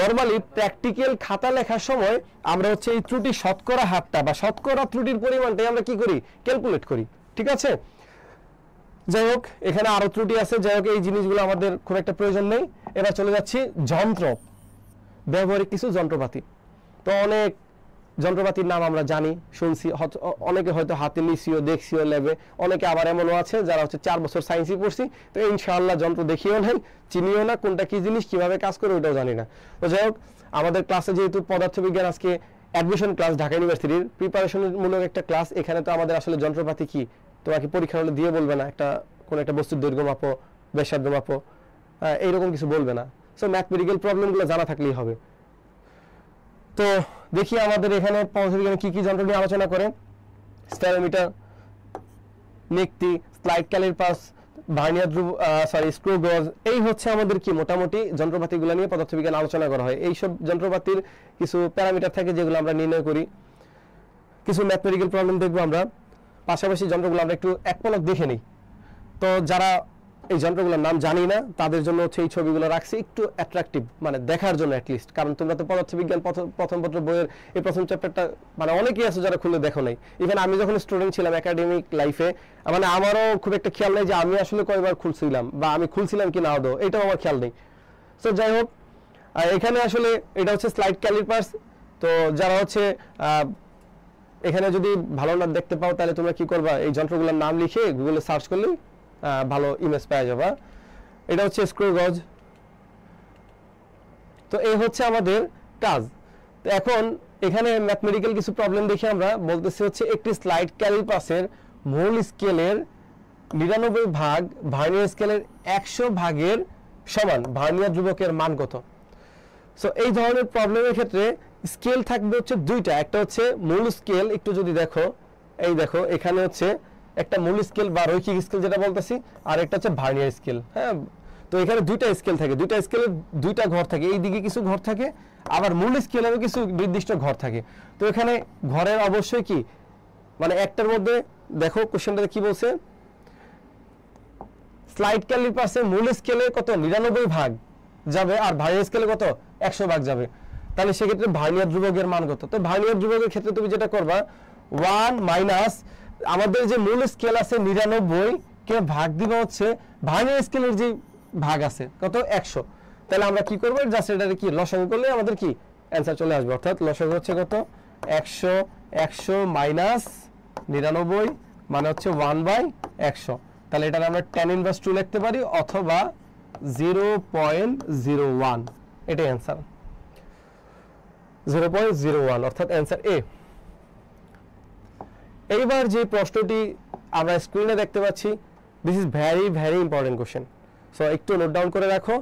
নর্মালি প্র্যাকটিক্যাল খাতা লেখার সময় আমরা হচ্ছে এই ত্রুটি শতকরা হারটা বা শতকরা ত্রুটির পরিমাণটাই আমরা কি করি? ক্যালকুলেট করি। ঠিক আছে? যাই হোক, এখানে আরও ত্রুটি আছে। যাই হোক, এই জিনিসগুলো আমাদের খুব একটা প্রয়োজন নেই। এবার চলে যাচ্ছি যন্ত্র। ব্যবহারিক কিছু যন্ত্রপাতি। তো অনেক যন্ত্রপাতির নাম আমরা জানি, শুনছি অনেকে হয়তো হাতে নিছিও, দেখছিও লেবে অনেকে আবার এমনও আছে, যারা হচ্ছে চার বছর সায়েন্সই পড়ছি। তো ইনশাআল্লাহ যন্ত্র দেখিও নাই, চিনিও না, কোনটা কি জিনিস, কীভাবে কাজ করে ওটাও জানি না। তো যাই হোক, আমাদের ক্লাসে যেহেতু পদার্থবিজ্ঞান আজকে অ্যাডমিশন ক্লাস ঢাকা ইউনিভার্সিটির প্রিপারেশনমূলক একটা ক্লাস এখানে তো আমাদের আসলে যন্ত্রপাতি কি তোমাকে পরীক্ষা হলে দিয়ে বলবে না একটা কোনো একটা বস্তুর দৈর্ঘ্য মাপো ব্যাসার্ধ মাপো আহ, এইরকম কিছু বলবে না। সো ম্যাথমেটিক্যাল প্রবলেমগুলো জানা থাকলেই হবে। তো দেখি আমাদের এখানে পদার্থবিজ্ঞানে কি কি যন্ত্র নিয়ে আলোচনা করে। স্টেরোমিটার নিক্তি স্লাইড ক্যালিপাস ভার্নিয়ার ধ্রুব সরি স্ক্রু এই হচ্ছে আমাদের কি মোটামুটি যন্ত্রপাতিগুলো নিয়ে পদার্থবিজ্ঞান আলোচনা করা হয়। এইসব যন্ত্রপাতির কিছু প্যারামিটার থাকে যেগুলো আমরা নির্ণয় করি। কিছু ম্যাথমেটিক্যাল প্রবলেম দেখব আমরা। পাশাপাশি যন্ত্রগুলো আমরা একটু এক পলক দেখে নিই। তো যারা এই যন্ত্রগুলোর নাম জানি না, তাদের জন্য হচ্ছে এই ছবিগুলো রাখছি একটু অ্যাট্রাকটিভ মানে দেখার জন্য অ্যাটলিস্ট কারণ তোমরা তো পদার্থবিজ্ঞান প্রথম প্রথম পত্র বইয়ের, এই প্রথম চ্যাপ্টারটা মানে অনেকেই আছে যারা খুলে দেখো নাই। ইভেন আমি যখন স্টুডেন্ট ছিলাম একাডেমিক লাইফে মানে আমারও খুব একটা খেয়াল নেই যে আমি আসলে কয়বার খুলছিলাম, বা আমি খুলছিলাম কি না আদৌ, এটাও আমার খেয়াল নেই। তো যাই হোক এখানে আসলে এটা হচ্ছে স্লাইড ক্যালিপার্স তো যারা হচ্ছে এখানে যদি ভালো না দেখতে পাও, তাহলে তোমরা কি করবা? এই যন্ত্রগুলোর নাম লিখে গুগলে সার্চ করলে ভালো ইমেজ পাওয়া যাবে। এটা হচ্ছে স্ক্রু গজ তো এই হচ্ছে আমাদের কাজ। তো এখন এখানে ম্যাথমেটিক্যাল কিছু প্রবলেম দেখি আমরা বলতেছি হচ্ছে একটি স্লাইড ক্যালিপাসের মূল স্কেলের নিরানব্বই ভাগ ভার্নিয়ার স্কেলের একশো ভাগের সমান, ভার্নিয়ার ধ্রুবকের মান কত? সো এই ধরনের প্রবলেমের ক্ষেত্রে স্কেল থাকবে হচ্ছে দুইটা। একটা হচ্ছে মূল স্কেল, একটু যদি দেখো, এই দেখো, এখানে হচ্ছে একটা মূল স্কেল বা রৈখিক স্কেল যেটা বলতেছি, আর একটা হচ্ছে ভার্নিয়ার স্কেল হ্যাঁ? তো এখানে দুইটা স্কেল থাকে, দুইটা স্কেলের দুইটা ঘর থাকে, এই দিকে কিছু ঘর থাকে, আবার মূল স্কেলেরও কিছু নির্দিষ্ট ঘর থাকে। তো এখানে ঘরের অবশ্যই কি? মানে একটার মধ্যে, দেখো কোশ্চেনটাতে কি বলছে? স্লাইড ক্যালিপাসে মূল স্কেলে কত? নিরানব্বই ভাগ যাবে, আর ভার্নিয়ার স্কেলে কত? একশো ভাগ যাবে। তাহলে সেক্ষেত্রে ভার্নিয়ার ধ্রুবকের মান কত? তো ভার্নিয়ার ধ্রুবকের ক্ষেত্রে তুমি যেটা করবা ওয়ান মাইনাস আমাদের যে মূল স্কেল আছে নিরানব্বই, কে ভাগ দিবা হচ্ছে ভার্নিয়ার স্কেলের যে ভাগ আছে, কত? একশো। তাহলে আমরা কি করব? জাস্ট এটাকে কি? লসাগু করলে আমাদের কি? অ্যান্সার চলে আসবে। অর্থাৎ লসাগু হচ্ছে কত? একশো একশো মাইনাস নিরানব্বই মানে হচ্ছে ওয়ান বাই একশো। তাহলে এটা আমরা টেন ইনভার্স টু লিখতে পারি অথবা জিরো পয়েন্ট জিরো ওয়ান এটাই answer zero point zero one অর্থাৎ অ্যান্সার এ এইবার যে প্রশ্নটি আমরা স্ক্রিনে দেখতে পাচ্ছি this is very very important question so একটু নোট ডাউন করে রাখো।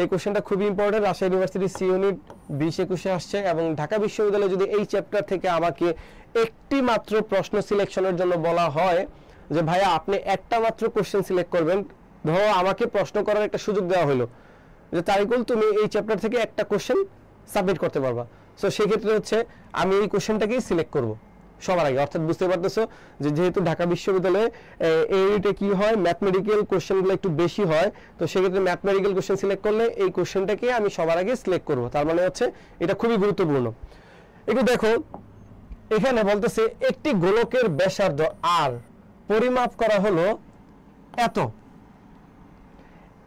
এই কোশ্চেনটা খুবই important Rajshahi university C unit বিশ একুশে আসছে এবং ঢাকা বিশ্ববিদ্যালয়ে যদি এই চ্যাপ্টার থেকে আমাকে একটি মাত্র প্রশ্ন সিলেকশনের জন্য বলা হয় যে, ভাইয়া, আপনি একটা মাত্র কোশ্চেন সিলেক্ট করবেন। ধরো আমাকে প্রশ্ন করার একটা সুযোগ দেওয়া হলো যে, তারিকুল, তুমি এই চ্যাপ্টার থেকে একটা কোশ্চেন সাবমিট করতে পারবা। সো সেক্ষেত্রে হচ্ছে আমি এই কোশ্চেনটাকেই সিলেক্ট করব সবার আগে। অর্থাৎ বুঝতে পারতেছো যে যেহেতু ঢাকা বিশ্ববিদ্যালয়ে এই ইউনিটে কি হয়? ম্যাথমেটিক্যাল কোশ্চেনগুলো একটু বেশি হয়। তো সেক্ষেত্রে ম্যাথমেটিক্যাল কোশ্চেন সিলেক্ট করলে এই কোশ্চেনটাকে আমি সবার আগে সিলেক্ট করব। তার মানে হচ্ছে এটা খুবই গুরুত্বপূর্ণ। একটু দেখো, এখানে বলতেছে, একটি গোলকের ব্যাসার্ধ আর পরিমাপ করা হলো এত।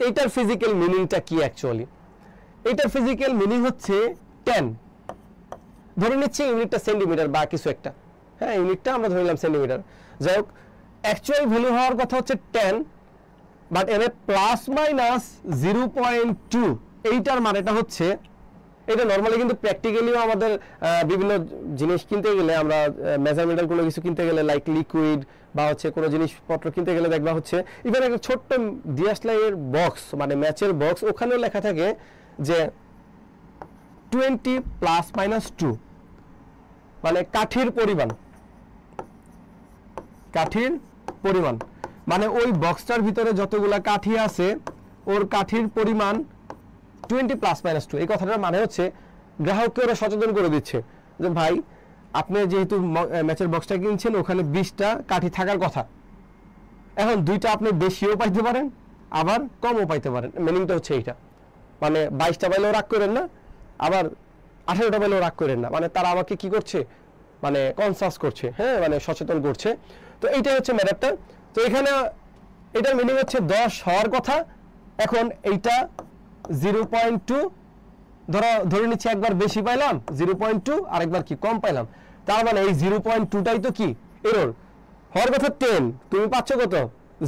এইটার ফিজিক্যাল মিনিংটা কি অ্যাকচুয়ালি এটার ফিজিক্যাল মিনিং হচ্ছে টেন ধরে নিচ্ছি ইউনিটটা সেন্টিমিটার বা কিছু একটা। হ্যাঁ ইউনিটটা আমরা ধরে নিলাম সেন্টিমিটার। যাই হোক অ্যাকচুয়াল ভ্যালু হওয়ার কথা হচ্ছে টেন বাট এনে plus minus zero point two এইটার মানেটা হচ্ছে, এটা নর্মালি কিন্তু প্র্যাকটিক্যালিও আমাদের বিভিন্ন জিনিস কিনতে গেলে আমরা মেজারমেন্টাল কোনো কিছু কিনতে গেলে লাইক লিকুইড বা হচ্ছে কোনো জিনিসপত্র কিনতে গেলে দেখবা হচ্ছে ইভেন একটা ছোট্ট ডিএসএলআই বক্স মানে ম্যাচের বক্স ওখানেও লেখা থাকে যে টোয়েন্টি প্লাস মাইনাস টু মানে কাঠির পরিমাণ। কাঠির পরিমাণ। মানে ওই বক্সটার ভিতরে যতগুলা কাঠি আছে, ওর কাঠির পরিমাণ টোয়েন্টি প্লাস মাইনাস টু এই কথাটার মানে হচ্ছে গ্রাহককে ওরা সচেতন করে দিচ্ছে যে, ভাই, আপনি যেহেতু ম্যাচের বক্সটা কিনছেন, ওখানে বিশটা কাঠি থাকার কথা। এখন দুইটা আপনি বেশিও পাইতে পারেন, আবার কমও পাইতে পারেন। মিনিংটা হচ্ছে এইটা। মানে বাইশটা পাইলেও রাগ করেন না, আবার আঠারোটা পাইলেও রাগ করেন না। মানে তারা আমাকে কি করছে? মানে কনসাস করছে। হ্যাঁ মানে সচেতন করছে। তো এইটাই হচ্ছে ম্যাটারটা তো এখানে এটার মিনিং হচ্ছে দশ হওয়ার কথা। এখন এইটা জিরো পয়েন্ট টু ধরো, ধরে নিচ্ছি একবার বেশি পাইলাম জিরো পয়েন্ট টু আর একবার কি কম পাইলাম। তার মানে এই জিরো পয়েন্ট টুটাই তো কি? এরর হওয়ার কথা টেন তুমি পাচ্ছ কত?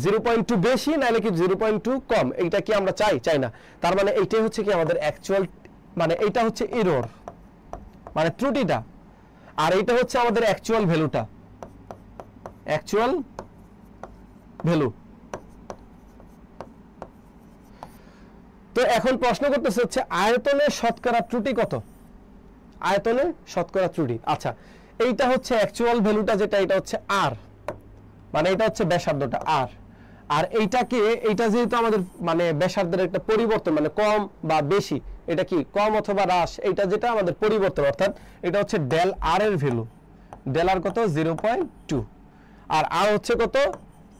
জিরো পয়েন্ট টু বেশি, নাহলে কি জিরো পয়েন্ট টু কম? এইটা কি আমরা চাই? চাই না। তার মানে এইটাই হচ্ছে কি আমাদের অ্যাকচুয়াল মানে এইটা হচ্ছে এরর মানে ত্রুটিটা। আর এইটা হচ্ছে আমাদের অ্যাকচুয়াল ভ্যালুটা অ্যাকচুয়াল ভ্যালু তো এখন প্রশ্ন করতেছে হচ্ছে আয়তনের শতকরা ত্রুটি কত? আয়তনে শতকরা ত্রুটি। আচ্ছা এইটা হচ্ছে অ্যাকচুয়াল ভ্যালুটা যেটা এটা হচ্ছে আর মানে এটা হচ্ছে ব্যাসার্ধটা আর আর এইটাকে, এইটা যেহেতু আমাদের মানে ব্যাসার্ধের একটা পরিবর্তন মানে কম বা বেশি, এটা কি কম অথবা হ্রাস এটা যেটা আমাদের পরিবর্তন, অর্থাৎ এটা হচ্ছে ডেল আর এর ভ্যালু। ডেল আর কত? Zero point two. আর আর হচ্ছে কত?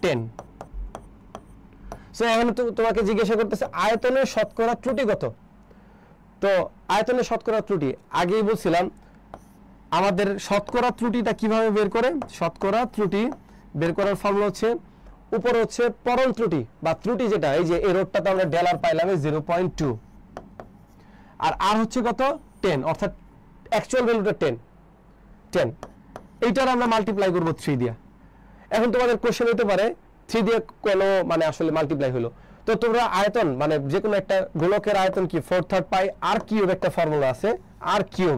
টেন। সো এখন তো- তোমাকে জিজ্ঞাসা করতেছে, আয়তনের শতকরা ত্রুটি কত? তো আয়তনের শতকরা ত্রুটি, আগেই বলছিলাম, আমাদের শতকরা ত্রুটিটা কীভাবে বের করে? শতকরা ত্রুটি বের করার ফর্মুলা হচ্ছে উপরে হচ্ছে পরল ত্রুটি বা ত্রুটি যেটা, এই যে এই রোডটাতে আমরা ডেলার পাইলাম জিরো পয়েন্ট টু আর আর হচ্ছে কত? টেন অর্থাৎ অ্যাকচুয়াল ভ্যালুটা টেন টেন এইটার আমরা মাল্টিপ্লাই করব থ্রি দিয়া। এখন তোমাদের কোশ্চেন হতে পারে থ্রি দিয়ে কোনো মানে আসলে মাল্টিপ্লাই হলো? তো তোমরা আয়তন মানে যে কোনো একটা গোলকের আয়তন কি four third pi R cube একটা ফর্মুলা আছে আর কিউব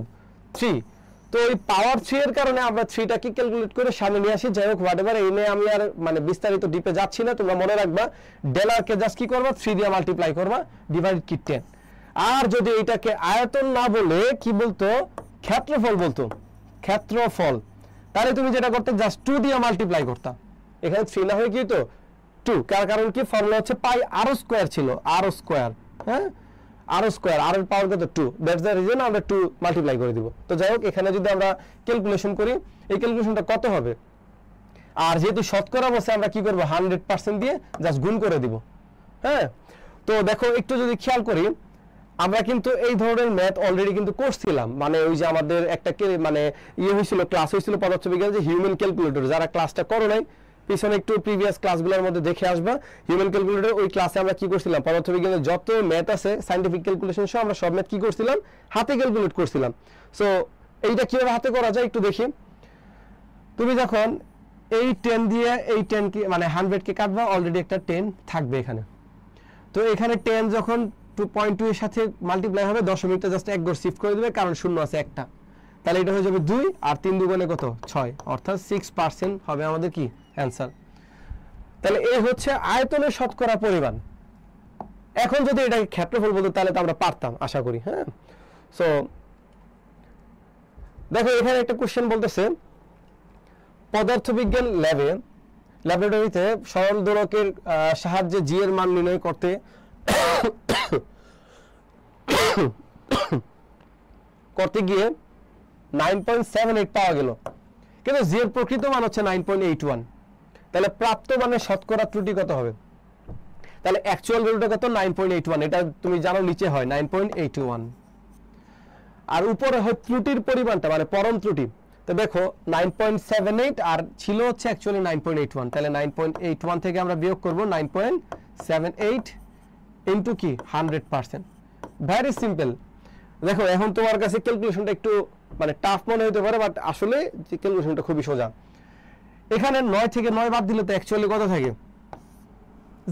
থ্রি তো ওই পাওয়ার থ্রি এর কারণে আমরা থ্রিটাকে ক্যালকুলেট করে সামনে নিয়ে আসি? যাই হোক হোয়াট এই নিয়ে আমি আর মানে বিস্তারিত ডিপে যাচ্ছি না। তোমরা মনে রাখবা ডেলারকে জাস্ট কি করবা? থ্রি দিয়ে মাল্টিপ্লাই করবা ডিভাইড কি টেন আর যদি এটাকে আয়তন না বলে, কি বলতো? ক্ষেত্রফল বলতো। ক্ষেত্রফল। তাহলে তুমি যেটা করতে জাস্ট টু দিয়ে মাল্টিপ্লাই করতাম এখানে থ্রি না হয়ে কি তো? টু কার কারণ কি? ফর্মুলা হচ্ছে পাই আরও স্কোয়ার ছিল। আরও স্কোয়ার হ্যাঁ? আরও স্কোয়ার আর পাওয়ার কত? টু দ্যাটস দ্য রিজন আমরা টু মাল্টিপ্লাই করে দিব। তো যাই হোক, এখানে যদি আমরা ক্যালকুলেশন করি, এই ক্যালকুলেশনটা কত হবে? আর যেহেতু শতকরা বসে আমরা কি করব? হান্ড্রেড পার্সেন্ট দিয়ে জাস্ট গুণ করে দিব। হ্যাঁ? তো দেখো, একটু যদি খেয়াল করি, আমরা কিন্তু এই ধরনের ম্যাথ অলরেডি কিন্তু করছিলাম মানে ওই যে আমাদের একটা মানে ইয়ে হয়েছিল ক্লাস হয়েছিল পদার্থবিজ্ঞান যে হিউম্যান ক্যালকুলেটর যারা ক্লাসটা করো নাই পিছনে একটু প্রিভিয়াস ক্লাসগুলোর মধ্যে দেখে আসবা। হিউম্যান ক্যালকুলেটর ওই ক্লাসে আমরা কি করছিলাম? পদার্থবিজ্ঞানের যত ম্যাথ আছে সাইন্টিফিক ক্যালকুলেশন সহ আমরা সব ম্যাথ কি করছিলাম? হাতে ক্যালকুলেট করছিলাম। সো এইটা কীভাবে হাতে করা যায় একটু দেখি। তুমি যখন এই টেন দিয়ে এই টেন কে মানে হান্ড্রেড কে কাটবা অলরেডি একটা টেন থাকবে এখানে। তো এখানে টেন যখন টু পয়েন্ট টু এর সাথে মাল্টিপ্লাই হবে, দশমিকটা জাস্ট এক ঘর শিফট করে দেবে, কারণ শূন্য আছে একটা। তাহলে এটা হয়ে যাবে দুই, আর তিন দুগুণে কত? ছয়। অর্থাৎ সিক্স পার্সেন্ট হবে আমাদের কি? অ্যান্সার তাহলে এই হচ্ছে আয়তনের শতকরা পরিমাণ। এখন যদি এটাকে ক্ষেত্রফল বলতো, তাহলে তো আমরা পারতাম, আশা করি হ্যাঁ? সো দেখো, এখানে একটা কোশ্চেন বলতেছে, পদার্থবিজ্ঞান ল্যাবে ল্যাবরেটরিতে সরল দোলকের সাহায্যে জি এর মান নির্ণয় করতে করতে গিয়ে নাইন পয়েন্ট সেভেন এইট পাওয়া গেল। কিন্তু জি এর প্রকৃত মান হচ্ছে নাইন পয়েন্ট এইট ওয়ান তাহলে প্রাপ্ত মানে শতকরা ত্রুটি কত হবে? তাহলে অ্যাকচুয়াল ভ্যালুটা কত? নাইন পয়েন্ট এইট ওয়ান এটা তুমি জানো নিচে হয় নাইন পয়েন্ট এইট ওয়ান আর উপরে হয় ত্রুটির পরিমাণটা মানে পরম ত্রুটি। তো দেখো নাইন পয়েন্ট সেভেন এইট আর ছিল হচ্ছে actually nine point eight one তাহলে নাইন পয়েন্ট এইট ওয়ান থেকে আমরা বিয়োগ করব nine point seven eight into কি? হান্ড্রেড পার্সেন্ট ভ্যারি সিম্পল দেখো, এখন তোমার কাছে ক্যালকুলেশনটা একটু মানে টাফ মনে হতে পারে বাট আসলে ক্যালকুলেশনটা খুবই সোজা। এখানে নয় থেকে নয় বাদ দিলে তো অ্যাকচুয়ালি কত থাকে?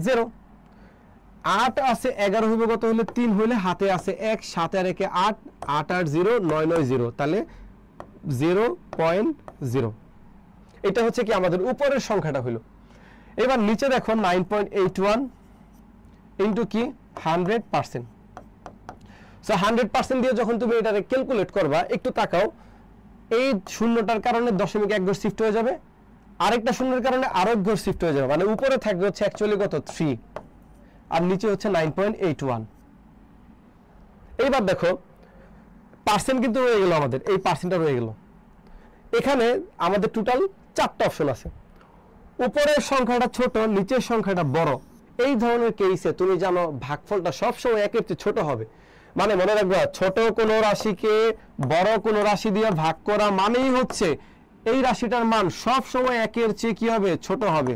জিরো আট আছে এগারো হইবে কত হলে তিন হইলে হাতে আছে এক, সাত আর একে আট আট আট জিরো নয় নয় জিরো তাহলে জিরো পয়েন্ট জিরো এটা হচ্ছে কি আমাদের উপরের সংখ্যাটা হইল। এবার নিচে দেখো nine point eight one into কি? Hundred percent so hundred percent দিয়ে যখন তুমি এটাকে ক্যালকুলেট করবা, একটু তাকাও। এই শূন্যটার কারণে দশমিক এক শিফট হয়ে যাবে। আরেকটা শূন্যের কারণে আরও ঘর শিফট হয়ে যাবে। মানে উপরে থাকবে হচ্ছে অ্যাকচুয়ালি কত থ্রি আর নিচে হচ্ছে নাইন পয়েন্ট এইট ওয়ান এইবার দেখো পার্সেন্ট কিন্তু রয়ে গেল আমাদের, এই পার্সেন্টটা রয়ে গেল। এখানে আমাদের টোটাল চারটা অপশন আছে। উপরের সংখ্যাটা ছোট, নিচের সংখ্যাটা বড়। এই ধরনের কেসে তুমি জানো, ভাগফলটা সবসময় একের চেয়ে ছোট হবে। মানে মনে রাখবা, ছোট কোনো রাশিকে বড় কোনো রাশি দিয়ে ভাগ করা মানেই হচ্ছে এই রাশিটার মান সব সময় একের চেয়ে কি হবে? ছোট হবে।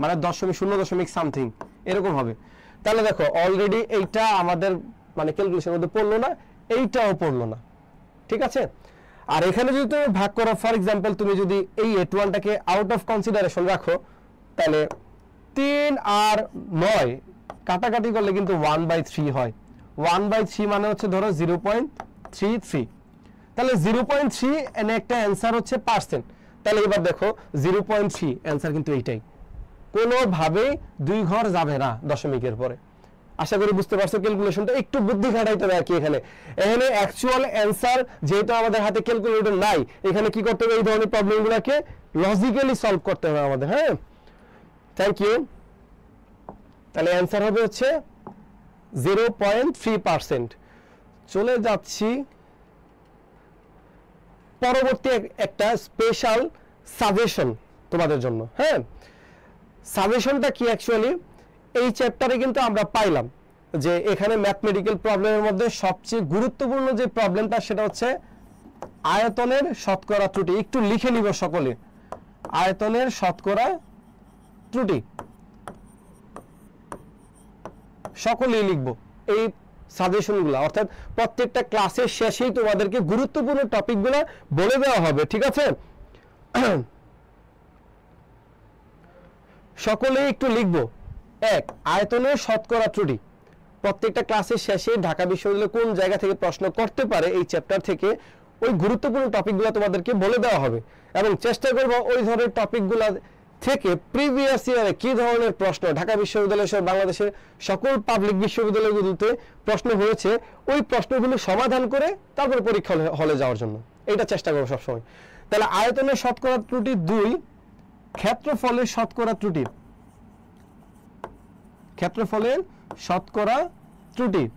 মানে দশমিক শূন্য, দশমিক সামথিং এরকম হবে। তাহলে দেখো অলরেডি এইটা আমাদের মানে ক্যালকুলেশনের মধ্যে পড়ল না, এইটাও পড়ল না। ঠিক আছে? আর এখানে যদি তুমি ভাগ করো ফর এক্সাম্পল তুমি যদি এই এট ওয়ানটাকে আউট অফ কনসিডারেশন রাখো, তাহলে তিন আর নয় কাটাকাটি করলে কিন্তু ওয়ান বাই থ্রি হয়। ওয়ান বাই থ্রি মানে হচ্ছে ধরো জিরো পয়েন্ট থ্রি থ্রি তাহলে জিরো পয়েন্ট থ্রি একটা অ্যান্সার হচ্ছে পার্সেন্ট তাহলে এবার দেখো জিরো পয়েন্ট থ্রি অ্যান্সার কিন্তু এইটাই। কোনোভাবেই দুই ঘর যাবে না দশমিকের পরে। আশা করি বুঝতে পারছ ক্যালকুলেশনটা একটু বুদ্ধি খাটাইতে হবে আর কি এখানে। এখানে অ্যাকচুয়াল অ্যান্সার যেহেতু আমাদের হাতে ক্যালকুলেটর নাই, এখানে কি করতে হবে? এই ধরনের প্রবলেমগুলোকে লজিক্যালি সলভ করতে হবে আমাদের হ্যাঁ? থ্যাংক ইউ তাহলে অ্যান্সার হবে হচ্ছে জিরো পয়েন্ট থ্রি পার্সেন্ট চলে যাচ্ছি পরবর্তী একটা স্পেশাল সাজেশন তোমাদের জন্য হ্যাঁ? সাজেশনটা কি অ্যাকচুয়ালি এই চ্যাপ্টারে কিন্তু আমরা পাইলাম যে এখানে ম্যাথমেটিক্যাল প্রবলেমের মধ্যে সবচেয়ে গুরুত্বপূর্ণ যে প্রবলেমটা সেটা হচ্ছে আয়তনের শতকরা ত্রুটি। একটু লিখে নিব সকলে। আয়তনের শতকরা ত্রুটি। সকলেই লিখব। এই সাজেশনগুলো অর্থাৎ প্রত্যেকটা ক্লাসের শেষেই তোমাদেরকে গুরুত্বপূর্ণ টপিকগুলো বলে দেওয়া হবে, ঠিক আছে? সকলেই একটু লিখব। এক, আয়তনের শতকরা ত্রুটি। প্রত্যেকটা ক্লাসের শেষে ঢাকা বিশ্ববিদ্যালয় কোন জায়গা থেকে প্রশ্ন করতে পারে এই চ্যাপ্টার থেকে ওই গুরুত্বপূর্ণ টপিকগুলো তোমাদেরকে বলে দেওয়া হবে। এবং চেষ্টা করব ওই ধরনের টপিকগুলো থেকে প্রিভিয়াস ইয়ারে কি ধরনের প্রশ্ন? ঢাকা বিশ্ববিদ্যালয় সহ বাংলাদেশের সকল পাবলিক বিশ্ববিদ্যালয়গুলোতে প্রশ্ন হয়েছে। ওই প্রশ্নগুলো সমাধান করে তারপরে পরীক্ষা হলে- যাওয়ার জন্য। এটা চেষ্টা করব সবসময়। তাহলে আয়তনের শতকরা ত্রুটি দুই, ক্ষেত্রফলের শতকরা ত্রুটি। ক্ষেত্রফলের শতকরা ত্রুটি।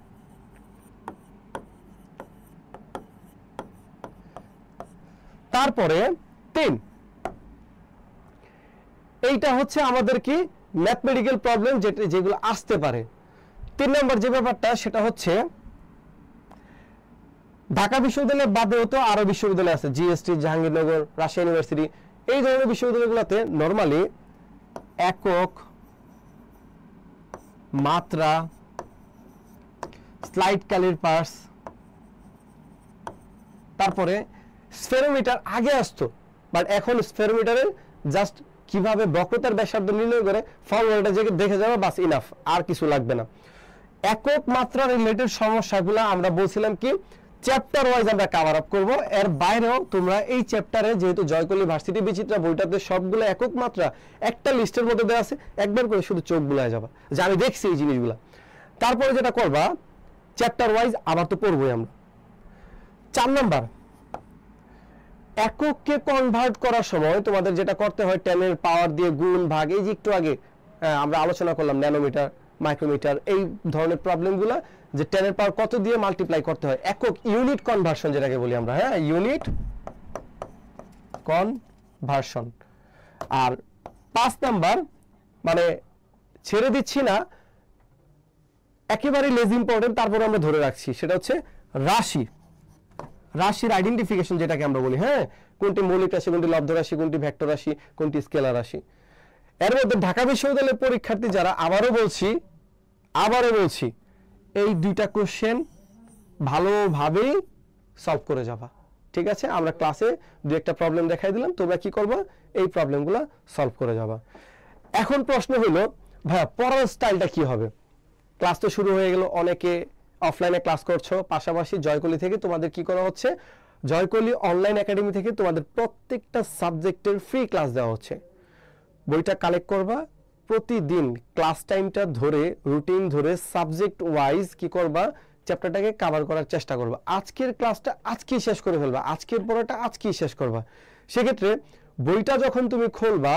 তারপরে তিন এইটা হচ্ছে আমাদের কি ম্যাথমেটিক্যাল প্রবলেম যেটা যেগুলো আসতে পারে। তিন নম্বর যে ব্যাপারটা, সেটা হচ্ছে ঢাকা বিশ্ববিদ্যালয় বাদেও তো আরও বিশ্ববিদ্যালয় আছে জিএসটি জাহাঙ্গীরনগর রাশিয়া ইউনিভার্সিটি এই ধরনের বিশ্ববিদ্যালয়গুলোতে নর্মালি একক মাত্রা স্লাইড কালির পার্স, তারপরে স্ফেরোমিটার আগে আসতো বাট এখন স্ফেরোমিটারের জাস্ট কীভাবে বক্রতার ব্যাসার্ধ নির্ণয় করে ফর্মুলাটা যে দেখে যাবে, বাস ইনাফ আর কিছু লাগবে না। একক মাত্রা রিলেটেড সমস্যাগুলো আমরা বলছিলাম কি চ্যাপ্টার ওয়াইজ আমরা কভার আপ করব। এর বাইরেও তোমরা এই চ্যাপ্টারে যেহেতু জয়কলি ভার্সিটি বিচিত্রা বইটাতে সবগুলো একক মাত্রা একটা লিস্টের মধ্যে দেওয়া আছে, একবার করে শুধু চোখ বুলায় যাবা। যে আমি দেখছি এই জিনিসগুলো। তারপরে যেটা করবা চ্যাপ্টার ওয়াইজ আবার তো পড়বই আমরা। চার নাম্বার একককে কনভার্ট করার সময় তোমাদের যেটা করতে হয় টেনের পাওয়ার দিয়ে গুণ ভাগ, এই যে একটু আগে আমরা আলোচনা করলাম ন্যানোমিটার মাইক্রোমিটার এই ধরনের প্রবলেমগুলো যে টেনের পাওয়ার কত দিয়ে মাল্টিপ্লাই করতে হয়? একক ইউনিট কনভার্সন যেটাকে বলি আমরা হ্যাঁ? ইউনিট কনভার্সন আর পাঁচ নাম্বার মানে ছেড়ে দিচ্ছি না, একেবারে লেজ ইম্পর্টেন্ট তারপরে আমরা ধরে রাখছি, সেটা হচ্ছে রাশি। রাশির আইডেন্টিফিকেশন যেটাকে আমরা বলি হ্যাঁ? কোনটি মৌলিক রাশি, কোনটি লব্ধ রাশি, কোনটি ভেক্টর রাশি, কোনটি স্কেলার রাশি। এর মধ্যে ঢাকা বিশ্ববিদ্যালয়ের পরীক্ষার্থী যারা, আবারও বলছি আবারও বলছি, এই দুইটা কোশ্চেন ভালোভাবেই সলভ করে যাবা। ঠিক আছে? আমরা ক্লাসে দু একটা প্রবলেম দেখাই দিলাম, তোমরা কি করবা? এই প্রবলেমগুলো সলভ করে যাবা। এখন প্রশ্ন হলো, ভাইয়া, পড়ার স্টাইলটা কি হবে? ক্লাস তো শুরু হয়ে গেল, অনেকে অফলাইনে ক্লাস করছ, পাশাপাশি জয়কলি থেকে তোমাদের কি করা হচ্ছে? জয়কলি অনলাইন একাডেমি থেকে তোমাদের প্রত্যেকটা সাবজেক্টের ফ্রি ক্লাস দেওয়া হচ্ছে। বইটা কালেক্ট করবা, প্রতিদিন ক্লাস টাইমটা ধরে রুটিন ধরে সাবজেক্ট ওয়াইজ কি করবা চ্যাপ্টারটাকে কভার করার চেষ্টা করবা। আজকের ক্লাসটা আজকেই শেষ করে ফেলবা, আজকের পড়াটা আজকেই শেষ করবা। সেক্ষেত্রে বইটা যখন তুমি খুলবা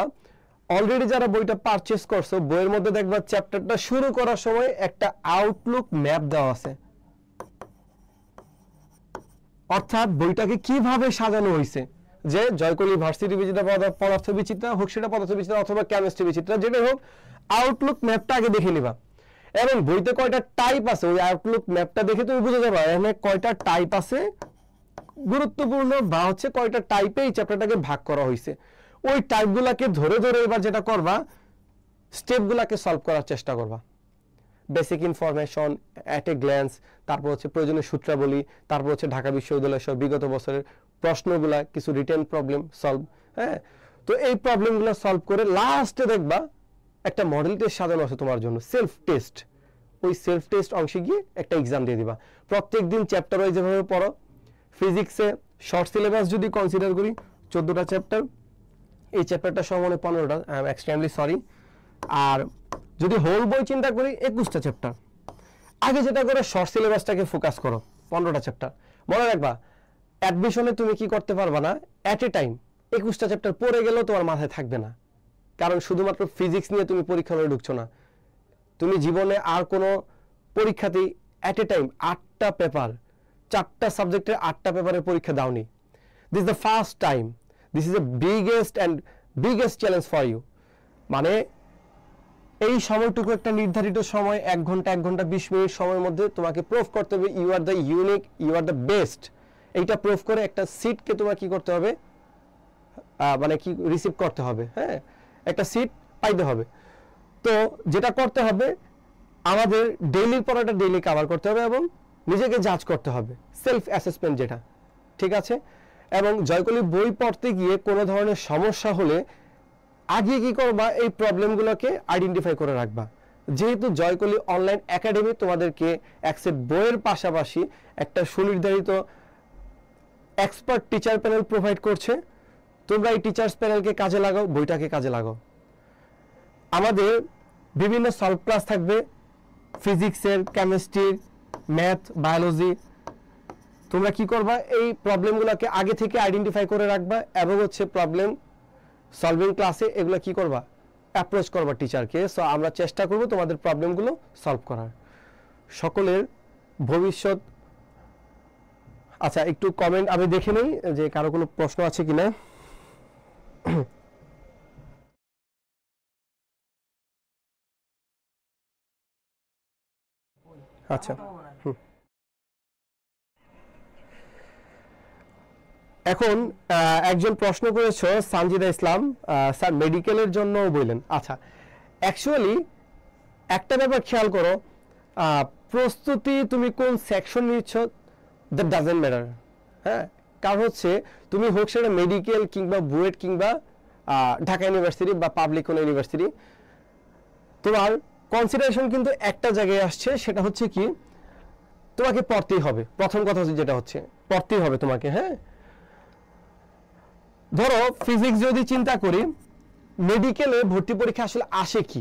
অলরেডি যারা বইটা পারচেস করছ, বইয়ের মধ্যে দেখবা চ্যাপ্টারটা শুরু করার সময় একটা আউটলুক ম্যাপ দেওয়া আছে। অর্থাৎ বইটাকে কীভাবে সাজানো হয়েছে? যে জয়কলি ভার্সিটি বিচিত্রা পদার্থ বিচিত্রা হোক, সেটা পদার্থ বিচিত্রা অথবা কেমিস্ট্রি বিচিত্রা, যেটাই হোক আউটলুক ম্যাপটা আগে দেখে নিবা। এবং বইতে কয়টা টাইপ আছে, ওই আউটলুক ম্যাপটা দেখে তুমি বুঝে যাবে, এখানে কয়টা টাইপ আছে গুরুত্বপূর্ণ বা হচ্ছে কয়টা টাইপে এই চ্যাপ্টারটাকে ভাগ করা হয়েছে। ওই টাইপগুলোকে ধরে ধরে এবার যেটা করবা স্টেপগুলোকে সলভ করার চেষ্টা করবা। Basic information at a glance তারপর হচ্ছে প্রয়োজনীয় সূত্রাবলী, তারপর হচ্ছে ঢাকা বিশ্ববিদ্যালয় সহ বিগত বছরের প্রশ্নগুলা, কিছু রিটেন প্রবলেম সলভ হ্যাঁ? তো এই প্রবলেমগুলো সলভ করে লাস্টে দেখবা, একটা মডেল টেস্ট সাজানো আছে তোমার জন্য সেলফ টেস্ট ওই সেলফ টেস্ট অংশে গিয়ে একটা এক্সাম দিয়ে দিবা। প্রত্যেক দিন চ্যাপ্টার ওয়াইজ যেভাবে পড়ো ফিজিক্সে শর্ট সিলেবাস যদি কনসিডার করি, চোদ্দোটা চ্যাপ্টার এই চ্যাপ্টারটা সমানে পনেরোটা আই এম এক্সট্রিমলি সরি আর যদি হোল বই চিন্তা করি, একুশটা চ্যাপ্টার আগে যেটা করে শর্ট সিলেবাসটাকে ফোকাস করো, পনেরোটা চ্যাপ্টার মনে রাখবা অ্যাডমিশনে তুমি কি করতে পারবা না অ্যাট এ টাইম একুশটা চ্যাপ্টার পড়ে গেলেও তোমার মাথায় থাকবে না। কারণ শুধুমাত্র ফিজিক্স নিয়ে তুমি পরীক্ষা হলে ঢুকছো না। তুমি জীবনে আর কোনো পরীক্ষাতেই অ্যাট এ টাইম আটটা পেপার চারটা সাবজেক্টের আটটা পেপারের পরীক্ষা দাওনি। This the first time this is the biggest and biggest challenge for you মানে এই সময়টুকু একটা নির্ধারিত সময়, এক ঘণ্টা এক ঘণ্টা, বিশ মিনিট সময়ের মধ্যে তোমাকে প্রুফ করতে হবে you are the unique you are the best এইটা প্রুফ করে একটা সিটকে তোমার কি করতে হবে? মানে কি রিসিভ করতে হবে হ্যাঁ? একটা সিট পাইতে হবে। তো যেটা করতে হবে, আমাদের ডেইলির পড়াটা ডেইলি কভার করতে হবে এবং নিজেকে জাজ করতে হবে। সেলফ অ্যাসেসমেন্ট যেটা, ঠিক আছে? এবং জয়কলি বই পড়তে গিয়ে কোনো ধরনের সমস্যা হলে আগে কি করবা? এই প্রবলেমগুলোকে আইডেন্টিফাই করে রাখবা। যেহেতু জয়কলি অনলাইন একাডেমি তোমাদেরকে এক সেট বইয়ের পাশাপাশি একটা সুনির্ধারিত এক্সপার্ট টিচার প্যানেল প্রোভাইড করছে। তোমরা এই টিচার্স প্যানেলকে কাজে লাগাও, বইটাকে কাজে লাগাও। আমাদের বিভিন্ন সলভ ক্লাস থাকবে। ফিজিক্সের কেমিস্ট্রির ম্যাথ বায়োলজি তোমরা কি করবা? এই প্রবলেমগুলোকে আগে থেকে আইডেন্টিফাই করে রাখবা এবং হচ্ছে প্রবলেম সলভিং ক্লাসে এগুলো কি করবা? অ্যাপ্রোচ করবা টিচারকে সো আমরা চেষ্টা করব তোমাদের প্রবলেমগুলো সলভ করার। সকলের ভবিষ্যৎ আচ্ছা একটু কমেন্ট আমি দেখে নিই যে কারও কোনো প্রশ্ন আছে কি না আচ্ছা হুম। এখন একজন প্রশ্ন করেছ সানজিদা ইসলাম স্যার, মেডিকেলের জন্য বললেন। আচ্ছা অ্যাকচুয়ালি একটা ব্যাপার খেয়াল করো প্রস্তুতি তুমি কোন সেকশন নিচ্ছ দ্যাট ডাজেন্ট ম্যাটার হ্যাঁ? কারণ হচ্ছে, তুমি হোক সেটা মেডিকেল কিংবা বুয়েট কিংবা ঢাকা ইউনিভার্সিটি বা পাবলিক কোনো ইউনিভার্সিটি তোমার কনসিডারেশন কিন্তু একটা জায়গায় আসছে, সেটা হচ্ছে কি, তোমাকে পড়তেই হবে। প্রথম কথা যেটা হচ্ছে, পড়তেই হবে তোমাকে হ্যাঁ? ধরো ফিজিক্স যদি চিন্তা করি মেডিকেলে ভর্তি পরীক্ষা আসলে আসে কি?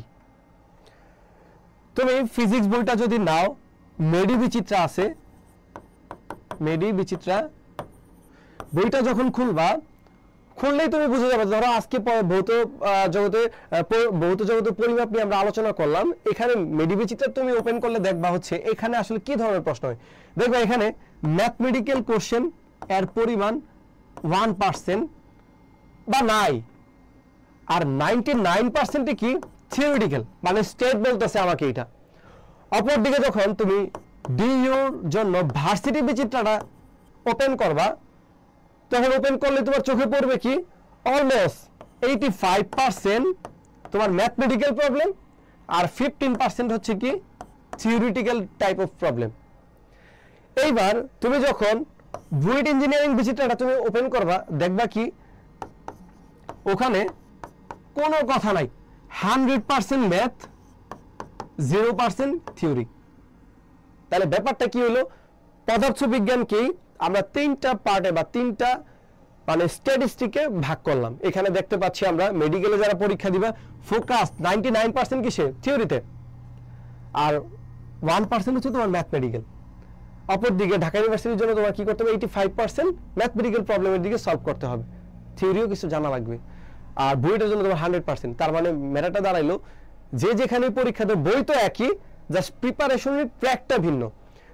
তুমি ফিজিক্স বইটা যদি নাও মেডি বিচিত্রা আছে। মেডি বিচিত্রা বইটা যখন খুলবা, খুললেই তুমি বুঝে যাবে, ধরো আজকে ভৌত জগতে ভৌত জগতের পরিমাপ নিয়ে আমরা আলোচনা করলাম। এখানে মেডিবিচিত্রা তুমি ওপেন করলে দেখবা হচ্ছে, এখানে আসলে কি ধরনের প্রশ্ন হয়? দেখবা এখানে ম্যাথমেটিক্যাল কোশ্চেন এর পরিমাণ ওয়ান পার্সেন্ট বা নাই। আর নাইনটি নাইন পার্সেন্টে কি? থিওরিটিক্যাল মানে স্টেট বলতেছে আমাকে এটা। অপরদিকে যখন তুমি ডিইউর জন্য ভার্সিটি বিচিত্রাটা ওপেন করবা, তখন ওপেন করলে তোমার চোখে পড়বে কি? অলমোস্ট এইটি ফাইভ পার্সেন্ট তোমার ম্যাথমেটিক্যাল প্রবলেম আর ফিফটিন পার্সেন্ট হচ্ছে কি? থিওরিটিক্যাল টাইপ অফ প্রবলেম এইবার তুমি যখন বুয়েট ইঞ্জিনিয়ারিং বিচিত্রাটা তুমি ওপেন করবা, দেখবা কি? ওখানে কোনো কথা নাই। Hundred percent math zero percent theory তাহলে ব্যাপারটা কি হলো? পদার্থ বিজ্ঞানকেই আমরা তিনটা পার্টে বা তিনটা মানে স্ট্যাটিস্টিকে ভাগ করলাম। এখানে দেখতে পাচ্ছি আমরা মেডিকেলে যারা পরীক্ষা দিবা ফোকাস নাইনটি নাইন পার্সেন্ট কিসে থিওরিতে আর ওয়ান পার্সেন্ট হচ্ছে তোমার ম্যাথমেটিক্যাল অপরদিকে ঢাকা ইউনিভার্সিটির জন্য তোমার কি করতে হবে? এইটি ফাইভ পার্সেন্ট ম্যাথমেটিক্যাল প্রবলেমের দিকে সলভ করতে হবে। থিওরিও কিছু জানা লাগবে। আর বইটার জন্য তোমার হান্ড্রেড পার্সেন্ট। তার মানে মেটাটা দাঁড়াইলো, যে যেখানে পরীক্ষা দেবে, বই তো একই জাস্ট প্রিপারেশনের ট্র্যাকটা ভিন্ন।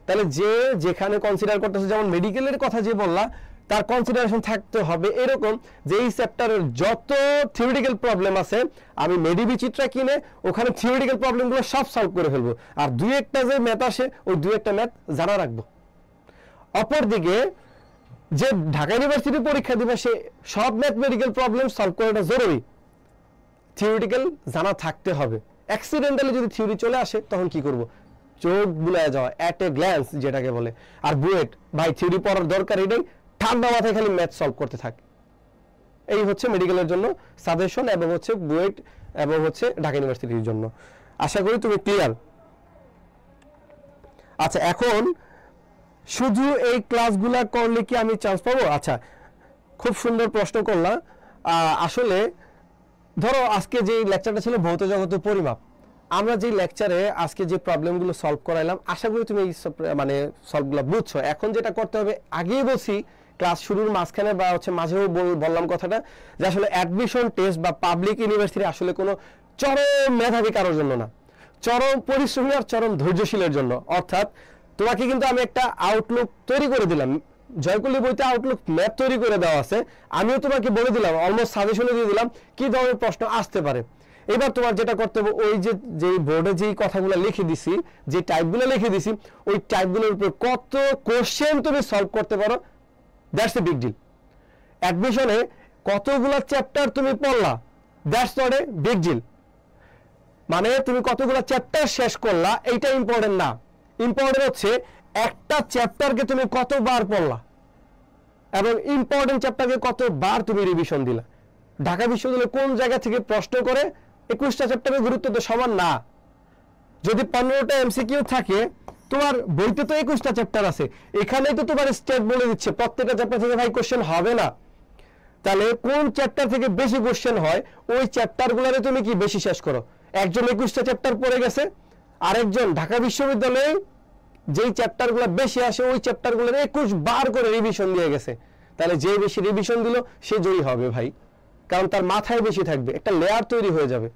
তাহলে যে যেখানে কনসিডার করতেছে, যেমন মেডিকেলের কথা যে বললা, তার কনসিডারেশন থাকতে হবে এরকম যে এই চ্যাপ্টারের যত থিওরিটিক্যাল প্রবলেম আছে, আমি মেডিবি চিত্রা কিনে ওখানে থিওরিটিক্যাল প্রবলেমগুলো সব সলভ করে ফেলব। আর দুই একটা যে ম্যাথ আসে, ওই দুই একটা ম্যাথ জানা রাখব। অপরদিকে যে ঢাকা ইউনিভার্সিটি পরীক্ষা দিবে, সে সব ম্যাথমেটিক্যাল প্রবলেম সলভ করাটা জরুরি। থিওরিটিক্যাল জানা থাকতে হবে। অ্যাক্সিডেন্টালি যদি থিওরি চলে আসে, তখন কি করব? চোখ বুলায় যাওয়া অ্যাট এ গ্ল্যান্স যেটাকে বলে। আর বুয়েট, ভাই থিওরি পড়ার দরকার এটাই ঠান্ডা মাথায় খালি ম্যাথ সলভ করতে থাকে। এই হচ্ছে মেডিকেলের জন্য সাজেশন এবং হচ্ছে বুয়েট এবং হচ্ছে ঢাকা ইউনিভার্সিটির জন্য। আশা করি তুমি ক্লিয়ার আচ্ছা এখন শুধু এই ক্লাসগুলা করলে কি আমি চান্স পাবো? আচ্ছা খুব সুন্দর প্রশ্ন করলাম আসলে ধরো আজকে যে লেকচারটা ছিল ভৌত জগত পরিমাপ, আমরা যে লেকচারে আজকে যে প্রবলেমগুলো সলভ করাইলাম, আশা করি তুমি এই মানে সলভগুলো বুঝছ। এখন যেটা করতে হবে, আগেই বলছি ক্লাস শুরুর মাঝখানে বা হচ্ছে মাঝেও বললাম কথাটা, যে আসলে অ্যাডমিশন টেস্ট বা পাবলিক ইউনিভার্সিটি আসলে কোনো চরম মেধাবী কারোর জন্য না। চরম পরিশ্রমী আর চরম ধৈর্যশীলের জন্য। অর্থাৎ তোমাকে কিন্তু আমি একটা আউটলুক তৈরি করে দিলাম। জয়কুলি বইতে আউটলুক ম্যাপ তৈরি করে দেওয়া আছে। আমিও তোমাকে বলে দিলাম অলমোস্ট সাজেশনে দিয়ে দিলাম, কি ধরনের প্রশ্ন আসতে পারে। এবার তোমার যেটা করতে হবে, ওই যে বোর্ডে যেই কথাগুলো লিখে দিছি, যে টাইপগুলো লিখে দিছি, ওই টাইপগুলোর উপর কত কোশ্চেন তুমি সলভ করতে পারো দ্যাটস এ বিগ ডিল অ্যাডমিশনে কতগুলো চ্যাপ্টার তুমি পড়লা that's not a big deal মানে তুমি কতগুলো চ্যাপ্টার শেষ করলা, এইটা ইম্পর্টেন্ট না। ইম্পর্টেন্ট হচ্ছে একটা চ্যাপ্টারকে তুমি কতবার পড়লা? এবং ইম্পর্টেন্ট চ্যাপ্টারকে কতবার তুমি রিভিশন দিলা? ঢাকা বিশ্ববিদ্যালয় কোন জায়গা থেকে প্রশ্ন করে, একুশটা চ্যাপ্টারের গুরুত্ব তো সমান না। যদি পনেরোটা এমসিকিউ থাকে, তোমার বইতে তো একুশটা চ্যাপ্টার আছে। এখানেই তো তোমার স্টেট বলে দিচ্ছে, প্রত্যেকটা চ্যাপ্টার থেকে ভাই কোশ্চেন হবে না। তাহলে কোন চ্যাপ্টার থেকে বেশি কোশ্চেন হয়, ওই চ্যাপ্টারগুলোরে তুমি কি বেশি শেষ করো? একজন একুশটা চ্যাপ্টার পড়ে গেছে আরেকজন ঢাকা বিশ্ববিদ্যালয়ে যেই চ্যাপ্টারগুলো বেশি আসে, ওই চ্যাপ্টারগুলোর একুশ বার করে রিভিশন দিয়ে গেছে। তাহলে যে বেশি রিভিশন দিল, সে জয়ী হবে ভাই। কারণ তার মাথায় বেশি থাকবে, একটা লেয়ার তৈরি হয়ে যাবে।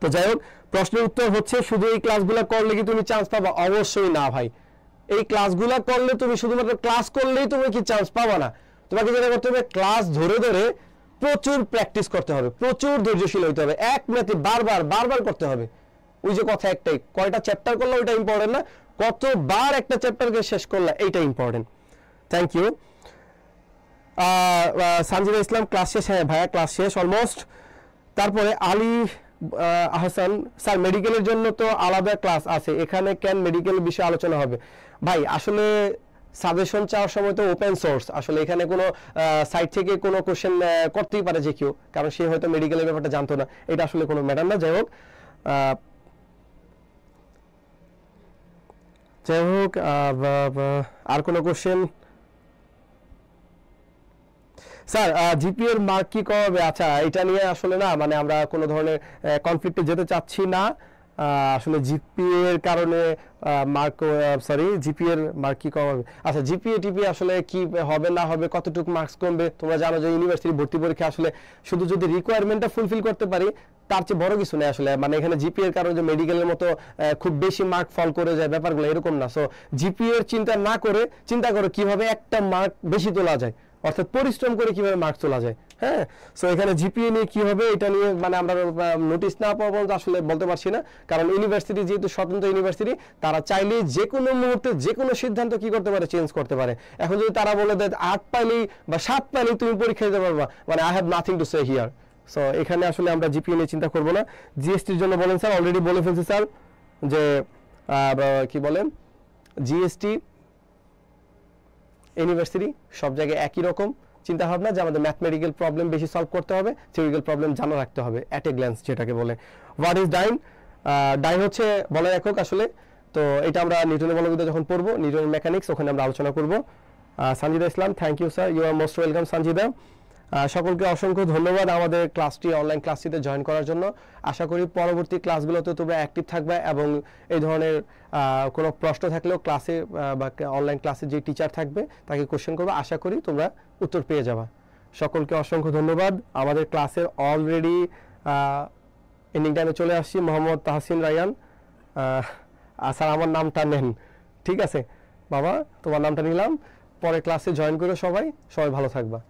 তো যাই হোক, প্রশ্নের উত্তর হচ্ছে, শুধু এই ক্লাসগুলো করলে কি তুমি চান্স পাবা? অবশ্যই না ভাই। এই ক্লাসগুলো করলে তুমি শুধুমাত্র ক্লাস করলেই তুমি কি চান্স পাবা না? তোমাকে যেটা করতে হবে ক্লাস ধরে ধরে প্রচুর প্র্যাকটিস করতে হবে, প্রচুর ধৈর্যশীল হতে হবে। এক মিনিটে বারবার বারবার করতে হবে। ওই যে কথা একটাই, কয়টা চ্যাপ্টার করলে ওইটা ইম্পর্টেন্ট না, কতবার একটা চ্যাপ্টারকে শেষ করলে এইটা important thank you Sanjida Islam class শেষ হ্যাঁ ভাইয়া ক্লাস শেষ অলমোস্ট তারপরে আলী আহসান স্যার মেডিকেলের জন্য তো আলাদা ক্লাস আছে, এখানে কেন মেডিকেল বিষয়ে আলোচনা হবে? ভাই, আসলে সাজেশন চাওয়ার সময় তো ওপেন সোর্স আসলে এখানে কোনো সাইট থেকে কোনো কোশ্চেন করতেই পারে যে কেউ, কারণ সে হয়তো মেডিকেলের ব্যাপারটা জানতো না, এটা আসলে কোনো ম্যাটার না। যাই হোক যাই হোক আর কোনো কোশ্চেন স্যার জিপিএ এর মার্ক কি কবে? আচ্ছা এটা নিয়ে আসলে না মানে আমরা কোনো ধরনের কনফ্লিক্টে যেতে চাচ্ছি না। আসলে জিপিএ এর কারণে মার্ক সরি জিপিএ এর মার্ক কি কমাবে আচ্ছা জিপিএ টিপি আসলে কি হবে, না হবে, কতটুকু মার্কস কমবে? তোমরা জানো যে ইউনিভার্সিটি ভর্তি পরীক্ষা আসলে শুধু যদি রিকোয়ারমেন্টটা ফুলফিল করতে পারি, তার চেয়ে বড় কিছু নেই আসলে। মানে এখানে জিপিএ এর কারণে যে মেডিকেলের মতো খুব বেশি মার্ক ফল করে যায়, ব্যাপারগুলো এরকম না। সো জিপিএ এর চিন্তা না করে, চিন্তা করো কীভাবে একটা মার্ক বেশি তোলা যায়। অর্থাৎ পরিশ্রম করে কীভাবে মার্ক তোলা যায়। হ্যাঁ? সো এখানে জিপিএ নিয়ে কি হবে, এটা নিয়ে মানে আমরা নোটিশ না পাওয়া পর্যন্ত আসলে বলতে পারছি না। কারণ ইউনিভার্সিটি যেহেতু স্বতন্ত্র ইউনিভার্সিটি তারা চাইলেই যে কোনো মুহূর্তে, যে কোনো সিদ্ধান্ত কি করতে পারে চেঞ্জ করতে পারে। এখন যদি তারা বলে দেয়, আট পাইলেই বা সাত পাইলেই তুমি পরীক্ষা দিতে পারবা মানে I have nothing to say here so এখানে আসলে আমরা জিপিএ নিয়ে চিন্তা করব না। জিএসটির জন্য বলেন স্যার অলরেডি বলে ফেলছি স্যার, যে কি বলেন জিএসটি ইউনিভার্সিটি সব জায়গায় একই রকম। চিন্তা ভাবনা যে আমাদের ম্যাথমেটিক্যাল প্রবলেম বেশি সলভ করতে হবে থিওরিক্যাল প্রবলেম জানা রাখতে হবে অ্যাট এ গ্ল্যান্স যেটাকে বলে। হোয়াট ইজ ডাইন ডাইন হচ্ছে বলা একক আসলে। তো এটা আমরা নিউটনের বলবিদ্যা যখন পড়ব, নিউটনের মেকানিক্স ওখানে আমরা আলোচনা করব। Sanjida Islam thank you sir you are most welcome Sanjida সকলকে অসংখ্য ধন্যবাদ আমাদের ক্লাসটি অনলাইন ক্লাসটিতে জয়েন করার জন্য। আশা করি পরবর্তী ক্লাসগুলোতে তোমরা অ্যাক্টিভ থাকবে এবং এই ধরনের কোনো প্রশ্ন থাকলেও ক্লাসে বা অনলাইন ক্লাসে যে টিচার থাকবে, তাকে কোশ্চেন করবে। আশা করি তোমরা উত্তর পেয়ে যাবা। সকলকে অসংখ্য ধন্যবাদ। আমাদের ক্লাসের অলরেডি এন্ডিং টাইমে চলে আসছি, মোহাম্মদ তাহসিন রায়ান। স্যার, আমার নামটা নেন। ঠিক আছে? বাবা, তোমার নামটা নিলাম। পরে ক্লাসে জয়েন করে সবাই। সবাই ভালো থাকবা।